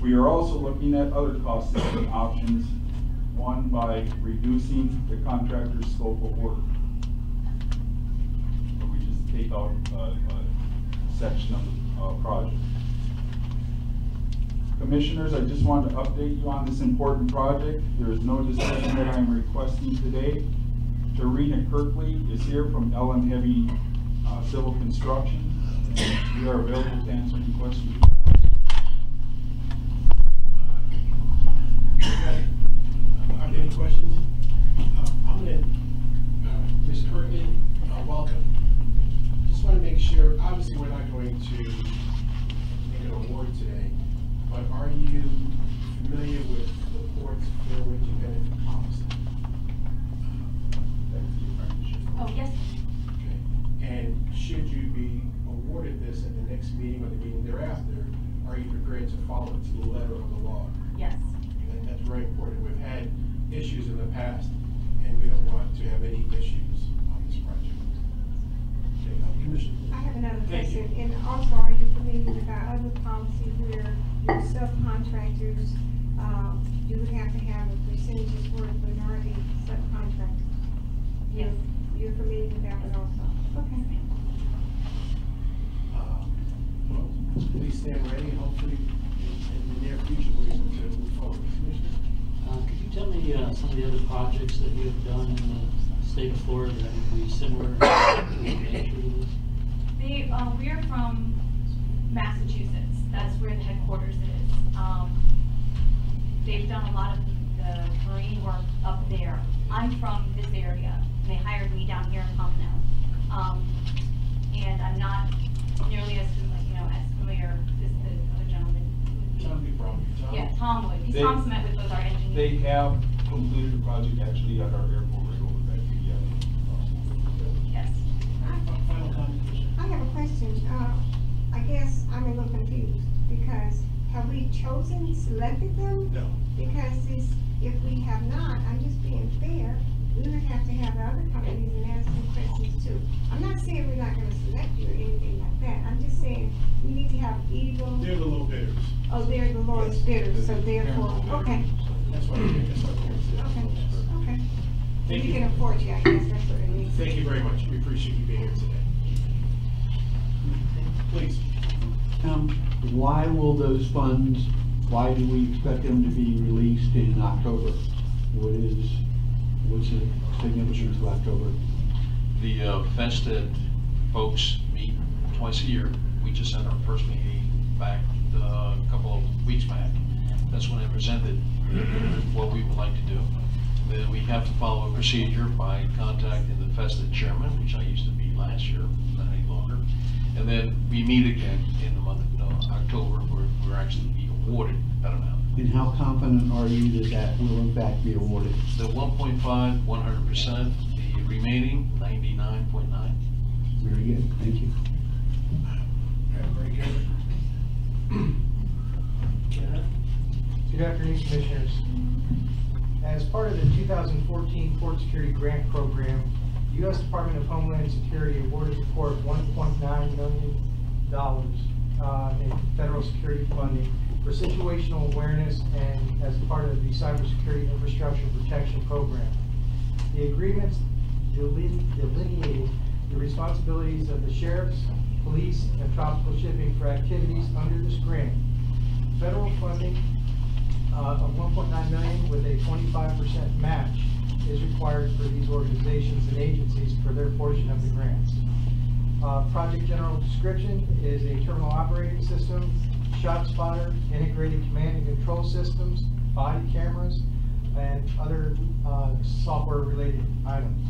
We are also looking at other cost-saving options, one by reducing the contractor's scope of work. We just take out a, a section of the, uh, project. Commissioners, I just wanted to update you on this important project. There is no decision that I'm requesting today. Tarina Kirkley is here from LM Heavy uh, Civil Construction. We are available to answer any questions. you have. Are there any questions? Uh, I'm gonna, uh, Ms. Kirtley, uh, welcome. Just wanna make sure, obviously, we're not going to make an award today, but are you familiar with the port's fair wage and benefit policy? Apprenticeship. Oh, yes, Okay. And should you be awarded this at the next meeting or the meeting thereafter, are you prepared to follow it to the letter of the law? yes. And that's very important. We've had issues in the past, and we don't want to have any issues on this project. Okay, uh, Commissioner. I have another Thank you. question, and also, are you familiar with our other policy where your subcontractors uh, you would have to have a percentage for minority subcontractors. Yes. You're familiar with that one also? Okay. Uh, well, Please stand ready, hopefully, in the near future, we're to move forward. Commissioner? Uh, could you tell me, uh, some of the other projects that you have done in the state of Florida that would be similar to this? They, uh, we're from Massachusetts, that's where the headquarters is. Um, they've done a lot of the marine work up there. I'm from this area, and they hired me down here in Pompano. Um, and I'm not nearly as, fam- you know, as familiar as the other gentleman. Tom, be proud. Tom? Yeah, Tom would, They- Tom's met with both our engineers. They have completed the project actually at our airport right over at the, uh, Yes. Final comment, I have a question. Uh, I guess I'm a little confused because have we chosen, selected them? No. Because if we have not, I'm just being fair, we would have to have the other companies and ask them questions too. I'm not saying we're not gonna select you or anything like that. I'm just saying we need to have Eagle. They're the low bidders. Oh, they're the lowest bidders, so therefore, okay, That's why, we're- that's why. we're okay, okay. Thank We you. can afford you, I guess that's what it means. Thank you very much. We appreciate you being here today. Please. Um, why will those funds, why do we expect them to be released in October? What is, what's the significance of October? The uh, FSTED folks meet twice a year. We just had our first meeting back uh, a couple of weeks back. That's when I presented what we would like to do. Then we have to follow a procedure by contacting the FSTED chairman, which I used to be last year, not any longer. And then we meet again in the month of uh, October, where we're actually be awarded that amount. And how confident are you that that will in fact be awarded? The 1.5, 100%, the remaining 99.9. Very good, thank you. Very good. Good afternoon, Commissioners. As part of the 2014 Port Security Grant Program, the U.S. Department of Homeland Security awarded the Corps $1.9 million uh, in federal security funding for situational awareness and as part of the Cybersecurity Infrastructure Protection Program. The agreements deline- delineating the responsibilities of the sheriffs, police, and tropical shipping for activities under this grant. Federal funding uh, of 1.9 million with a 25% match is required for these organizations and agencies for their portion of the grants. Uh, Project general description is a terminal operating system, shot spotter, integrated command and control systems, body cameras, and other uh, software-related items.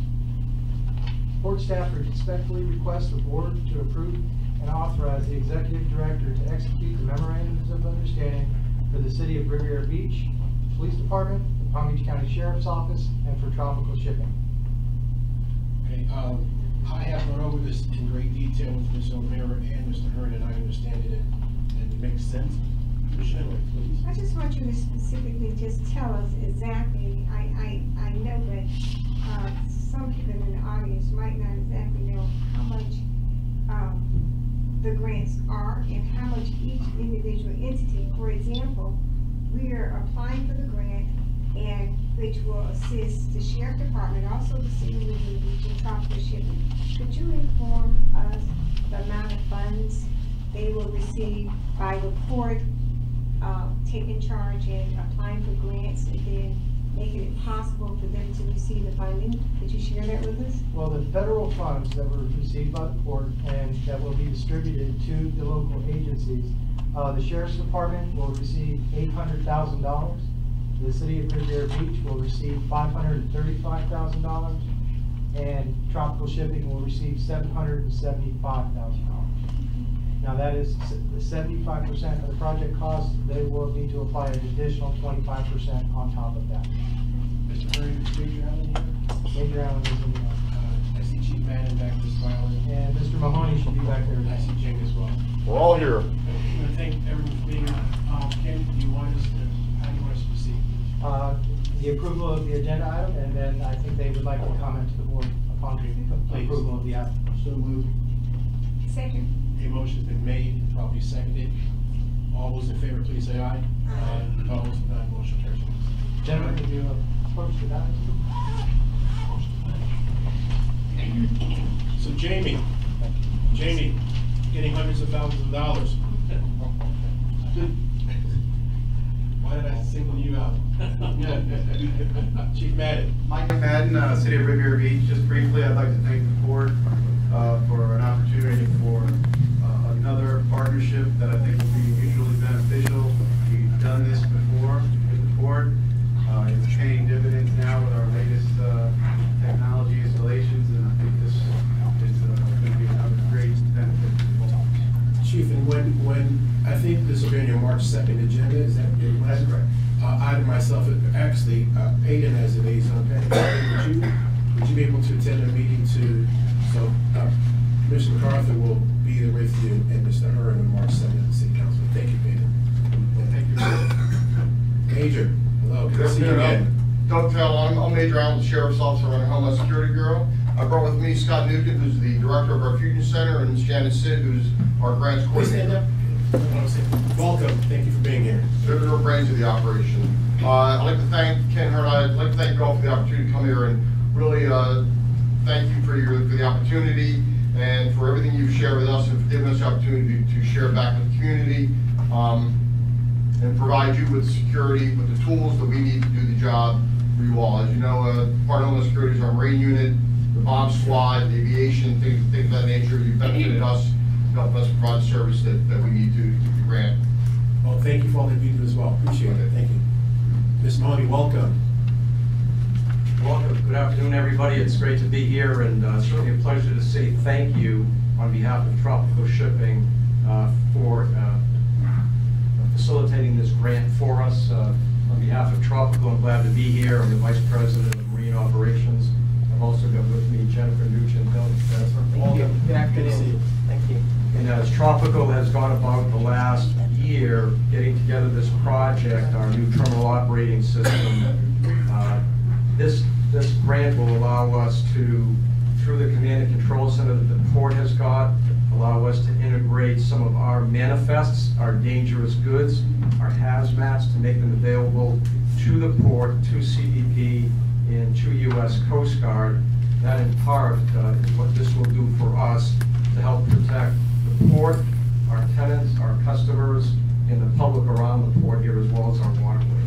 Board staff respectfully request the board to approve and authorize the executive director to execute the memorandums of understanding for the city of Riviera Beach, Police Department, the Palm Beach County Sheriff's Office, and for tropical shipping. Okay, um, I have gone over this in great detail with Ms. Almira and Mr. Hearn, and I understand it, and and it makes sense. I just want you to specifically just tell us exactly, I, I, I know that, uh, some people in the audience might not exactly know how much, um, the grants are and how much each individual entity, for example, we are applying for the grant and which will assist the sheriff department, also the city of Newport Beach and tropical shipping. Could you inform us the amount of funds they will receive by report, uh, taking charge and applying for grants and then making it possible for them to receive the funding. Did you share that with us? Well, the federal funds that were received by the court and that will be distributed to the local agencies, uh, the Sheriff's Department will receive $800,000. The City of Riviera Beach will receive $535,000 and Tropical Shipping will receive $775,000. Now, that is seventy-five percent of the project cost, they will need to apply an additional twenty-five percent on top of that. Mr. Hearn, is Major Allen here? Major Allen is in the, Uh, I see Chief Manning back this smiling. and Mr. Mahoney should be back there. I see Jane as well. We're all here. I want to thank everyone for being here. Um, Ken, do you want us to, how do you want us to proceed? uh, the approval of the agenda item, and then I think they would like to comment to the board upon the approval of the item. So moved. Second. A motion's been made and probably seconded. All those in favor, please say aye. Aye. Opposed, none, motion carries. Gentlemen, would you approach the dais? So Jamie, Jamie, getting hundreds of thousands of dollars. Why did I single you out? Chief Madden. Mike Madden, uh, City of Riviera Beach. Just briefly, I'd like to thank the board uh, for an opportunity for uh, another partnership that I think will be mutually beneficial. We've done this before with the board. Uh, It's paying dividends now with our latest uh, technology installations, and I think this is going to be another great benefit to the board. Chief, and when, when, I think this will be on your March second agenda, is that? That's correct. Uh, I myself, actually, uh, Peyton as a liaison, would you, would you be able to attend a meeting to, so, uh, Commissioner MacArthur will be there with you and Mr. Hearn on March 7th at the city council. Thank you, Peyton. And thank you. Major, hello, good to see you again. Doug Tell, I'm, I'm Major Allen, Sheriff's Officer running Homeland Security Bureau. I brought with me Scott Newton, who's the Director of our Fusion Center, and Shannon Sid, who's our grants Please stand coordinator. up. Welcome, thank you for being here. They're the brains of the operation. Uh, I'd like to thank Ken Hearn, I'd like to thank you all for the opportunity to come here and really, uh, thank you for your, for the opportunity and for everything you've shared with us and for giving us the opportunity to share back with the community. Um, and provide you with security, with the tools that we need to do the job for you all. As you know, uh, part of Homeland Security is our Marine unit, the bomb squad, the aviation, things, things of that nature. You've benefited us, helped us provide the service that, that we need to, to keep the grant. Well, thank you for all that you do as well. Appreciate it. Thank you. Ms. Mahoney, welcome. Welcome. Good afternoon, everybody. It's great to be here, and uh, certainly a pleasure to say thank you on behalf of Tropical Shipping uh, for uh, facilitating this grant for us. Uh, On behalf of Tropical, I'm glad to be here. I'm the Vice President of Marine Operations. I've also got with me Jennifer Nugent. Jennifer, welcome. Good afternoon. Thank you. And as Tropical has gone about the last year getting together this project, our new terminal operating system, uh, this, this grant will allow us to, through the command and control center that the port has got, allow us to integrate some of our manifests, our dangerous goods, our hazmats, to make them available to the port, to CBP, and to U.S. Coast Guard. That in part uh, is what this will do for us to help protect the port, our tenants, our customers, and the public around the port here, as well as our waterways.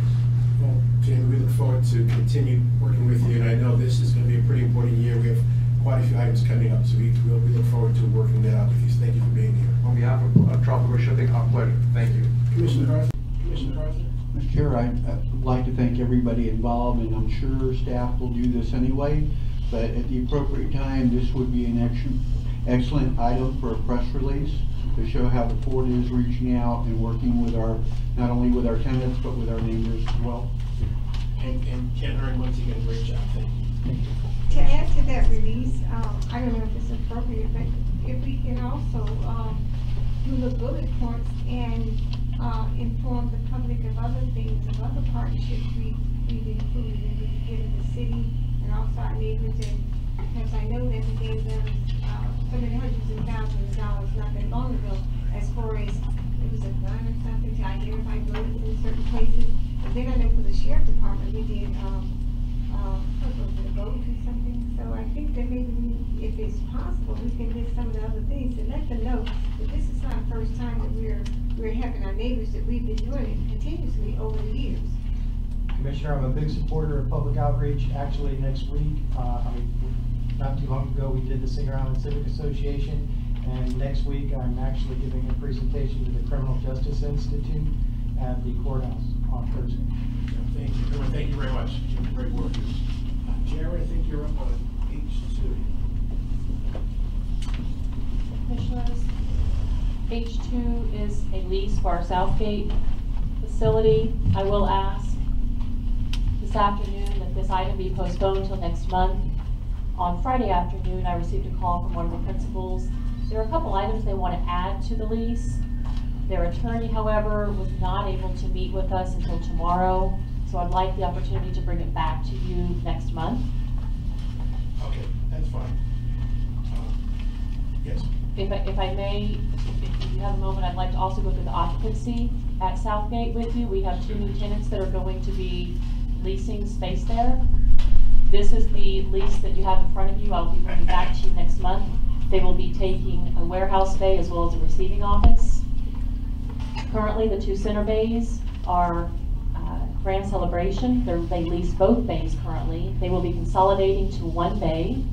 Well, Jamie, we look forward to continue working with you, and I know this is gonna be a pretty important year. We have quite a few items coming up, so we, we'll- look forward to working that out with you. Thank you for being here. On behalf of uh, Tropical Shipping, our pleasure. Thank you. Commissioner MacArthur? Commissioner MacArthur? Mr. Chair, I'd I'd like to thank everybody involved, and I'm sure staff will do this anyway, but at the appropriate time, this would be an excellent, excellent item for a press release to show how the port is reaching out and working with our, not only with our tenants, but with our neighbors as well. And, and Ken Hearn, once again, great job. Thank you. To add to that release, um, I don't know if it's appropriate, but if we can also, um, do the bullet points and, uh, inform the public of other things, of other partnerships we, we've included in this, given the city and also our neighbors and, because I know that we gave them, uh, so many hundreds of thousands of dollars not that long ago as far as, it was a gun or something to identify bullets in certain places. And then I know for the sheriff department, we did, um, uh, a vote or something? So I think that maybe we, if it's possible, we can list some of the other things and let them know that this is not the first time that we're, we're having our neighbors, that we've been doing it continuously over the years. Commissioner, I'm a big supporter of public outreach. Actually, next week, uh, I mean, not too long ago, we did the Singer Island Civic Association. And next week, I'm actually giving a presentation to the Criminal Justice Institute at the courthouse on Thursday. Thank you, everyone. Thank you very much. Great work. Uh, Jared, I think you're up on H two. Commissioners, H2 is a lease for our Southgate facility. I will ask this afternoon that this item be postponed until next month. On Friday afternoon, I received a call from one of the principals. There are a couple items they want to add to the lease. Their attorney, however, was not able to meet with us until tomorrow, so I'd like the opportunity to bring it back to you next month. Okay, that's fine. Uh, Yes. if I, if I may, if you have a moment, I'd like to also go through the occupancy at Southgate with you. We have two new tenants that are going to be leasing space there. This is the lease that you have in front of you. I'll be bringing back to you next month. They will be taking a warehouse bay as well as a receiving office. Currently, the two center bays are uh, Grand Celebration. They're, they lease both bays currently. They will be consolidating to one bay.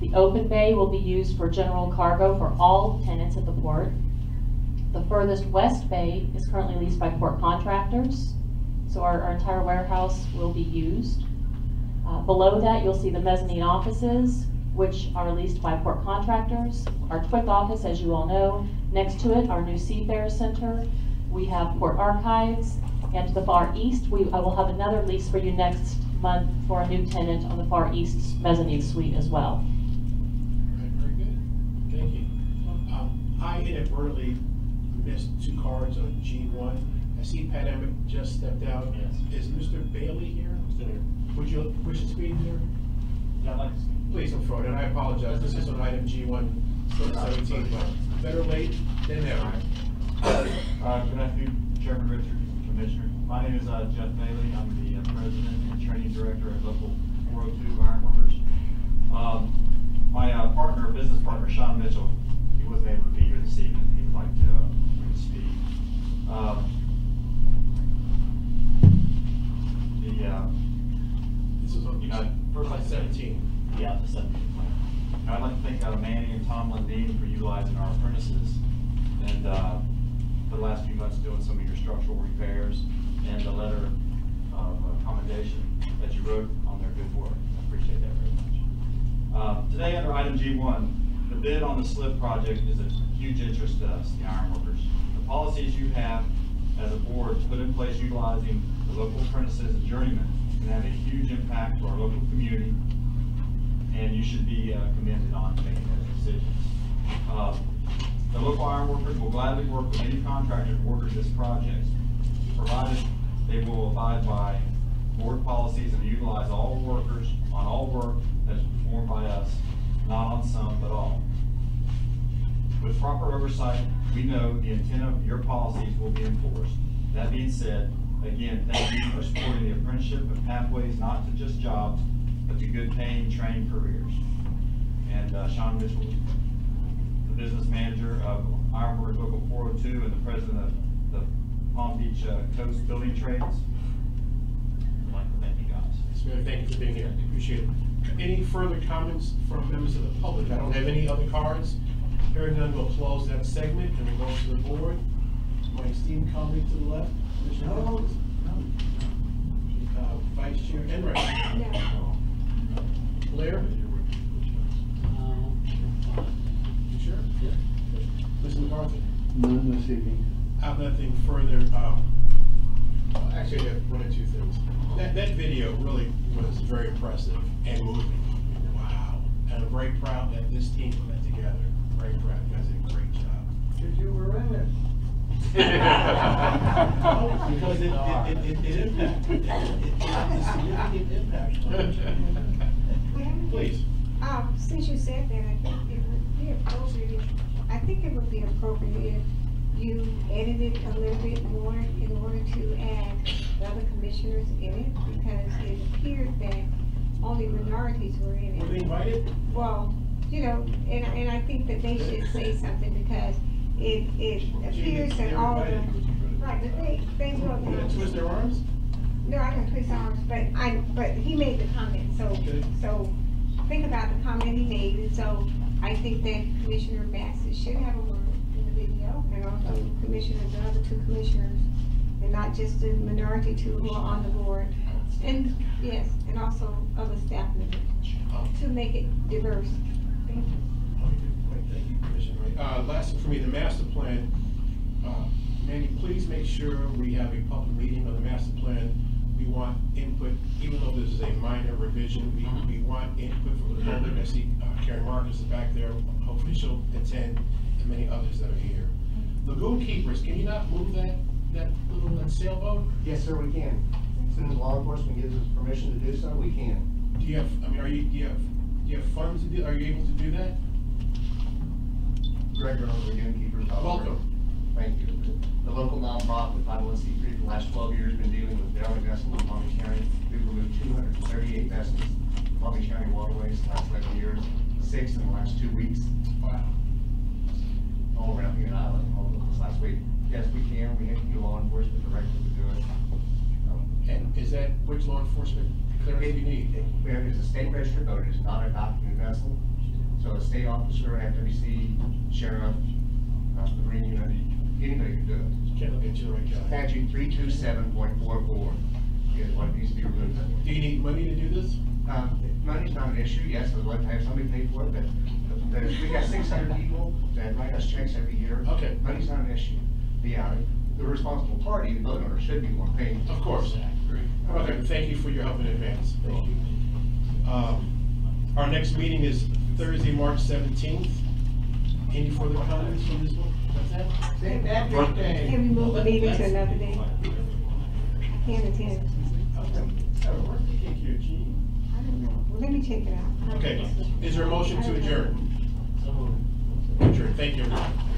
The open bay will be used for general cargo for all tenants at the port. The furthest west bay is currently leased by port contractors, so our, our entire warehouse will be used. Uh, below that, you'll see the mezzanine offices, which are leased by port contractors. Our TWIC office, as you all know, next to it, our new Seafair Center. We have port archives, and to the far east, we, I will have another lease for you next month for a new tenant on the far east mezzanine suite as well. Very good. Thank you. Um, I inadvertently missed two cards on G one. I see Pat Emmett just stepped out. Yes. Is Mr. Bailey here? Would you wish to speak, sir? Yeah, I'd like to speak. Please don't throw it, and I apologize. This is on item G one, seventeen, but better late than never. Uh, good afternoon, Chairman Richard, Commissioners. My name is, uh, Jeff Bailey. I'm the uh, President and Training Director at Local four oh two Ironworkers. Um, my, uh, partner, business partner, Sean Mitchell, he wasn't able to be here this evening. He would like to, uh, speak. Um, the, uh, know, first like seventeen. Yeah, the seventeen. I'd like to thank uh, Manny and Tom Lundin for utilizing our apprentices and, uh, for the last few months doing some of your structural repairs and the letter of commendation that you wrote on their good work. I appreciate that very much. Uh, today, under item G one, the bid on the SLIP project is a huge interest to us, the iron workers. The policies you have as a board put in place utilizing the local apprentices and journeymen can have a huge impact to our local community, and you should be uh, commended on making those decisions. Uh, The local workers will gladly work with any contractor to order this project, provided they will abide by board policies and utilize all workers on all work that is performed by us, not on some, but all. With proper oversight, we know the intent of your policies will be enforced. That being said, again, thank you for supporting the apprenticeship and pathways not to just jobs, but to good paying, trained careers. And uh, Sean Mitchell, the business manager of Ironworkers Local 402 and the president of the Palm Beach uh, Coast Building Trades. I'd like to thank you guys. Yes. Thank you for being here. Appreciate it. Any further comments from members of the public? I don't have any other cards. Hearing none, we'll close that segment and we'll go to the board. My esteemed colleague to the left, Commissioner Nichols. Uh, Vice Chair Enright. Blair? You sure? Yeah. Mr. McCarthy? None this evening. I have nothing further, um, well, actually, I have one or two things. That, that video really was very impressive and moving. Wow. And I'm very proud that this team put that together. Very proud. You guys did a great job. Because you were in it. Because it, it, it, it it, it, it a significant impact. Please. Um, since you said that, I think it would be appropriate, if- I think it would be appropriate if you edited a little bit more in order to add the other commissioners in it, because it appeared that only minorities were in it. Were they invited? Well, you know, and, and I think that they should say something, because it, it appears that all of them, right, but they, they will now. twist their arms? No, I don't twist arms, but I, but he made the comment, so, Okay. so think about the comment he made, and so I think that Commissioner Mastics should have a word in the video, and also Commissioner, the other two commissioners, and not just the minority two who are on the board. And, yes, and also other staff members, to make it diverse. Thank you. Great, Thank you, Commissioner Enright. Uh, last for me, the master plan. Uh, Manny, please make sure we have a public meeting on the master plan. We want input, even though this is a minor revision, we, we want input from the public. I see uh, Karen Marcus is back there, hopefully she'll attend, and many others that are here. Lagoon Keepers, can you not move that, that little that sailboat? Yes, sir, we can. As soon as law enforcement gives us permission to do so, we can. Do you have, I mean, are you, do you have, do you have funds to do, are you able to do that? Greg the Gamekeepers. Welcome. Thank you. The local nonprofit, 501c3, for the last 12 years, been dealing with derelict vessels in Palm Beach County. We've removed 238 vessels from Palm Beach County waterways the last 11 years, six in the last two weeks. Wow. All around the island, all this last week. Yes, we can, we have to do law enforcement directly to do it. Um, And is that, which law enforcement clearance you need? We have, it's a state registered boat, it's not a documented vessel. So a state officer, FWC, sheriff, uh, the marine unit, anybody can do it. Can't look at you right guy. Statute three two seven point four four is what needs to be removed. Do you need money to do this? Um, money's not an issue, yes, like to have somebody paid for it, but, but we got six hundred people that write us checks every year. Okay. Money's not an issue. The, uh, the responsible party, the boat owner, should be more paying. Of course. Okay, thank you for your help in advance. Thank you. Um, Our next meeting is Thursday, March seventeenth. Any further comments from this one? That's it? St. Patrick's Day. Can we move the meeting to another day? Ten to ten. Where's the cake here, Gene? I don't know. Well, let me check it out. Okay, is there a motion to adjourn? Adjourn, thank you, everyone.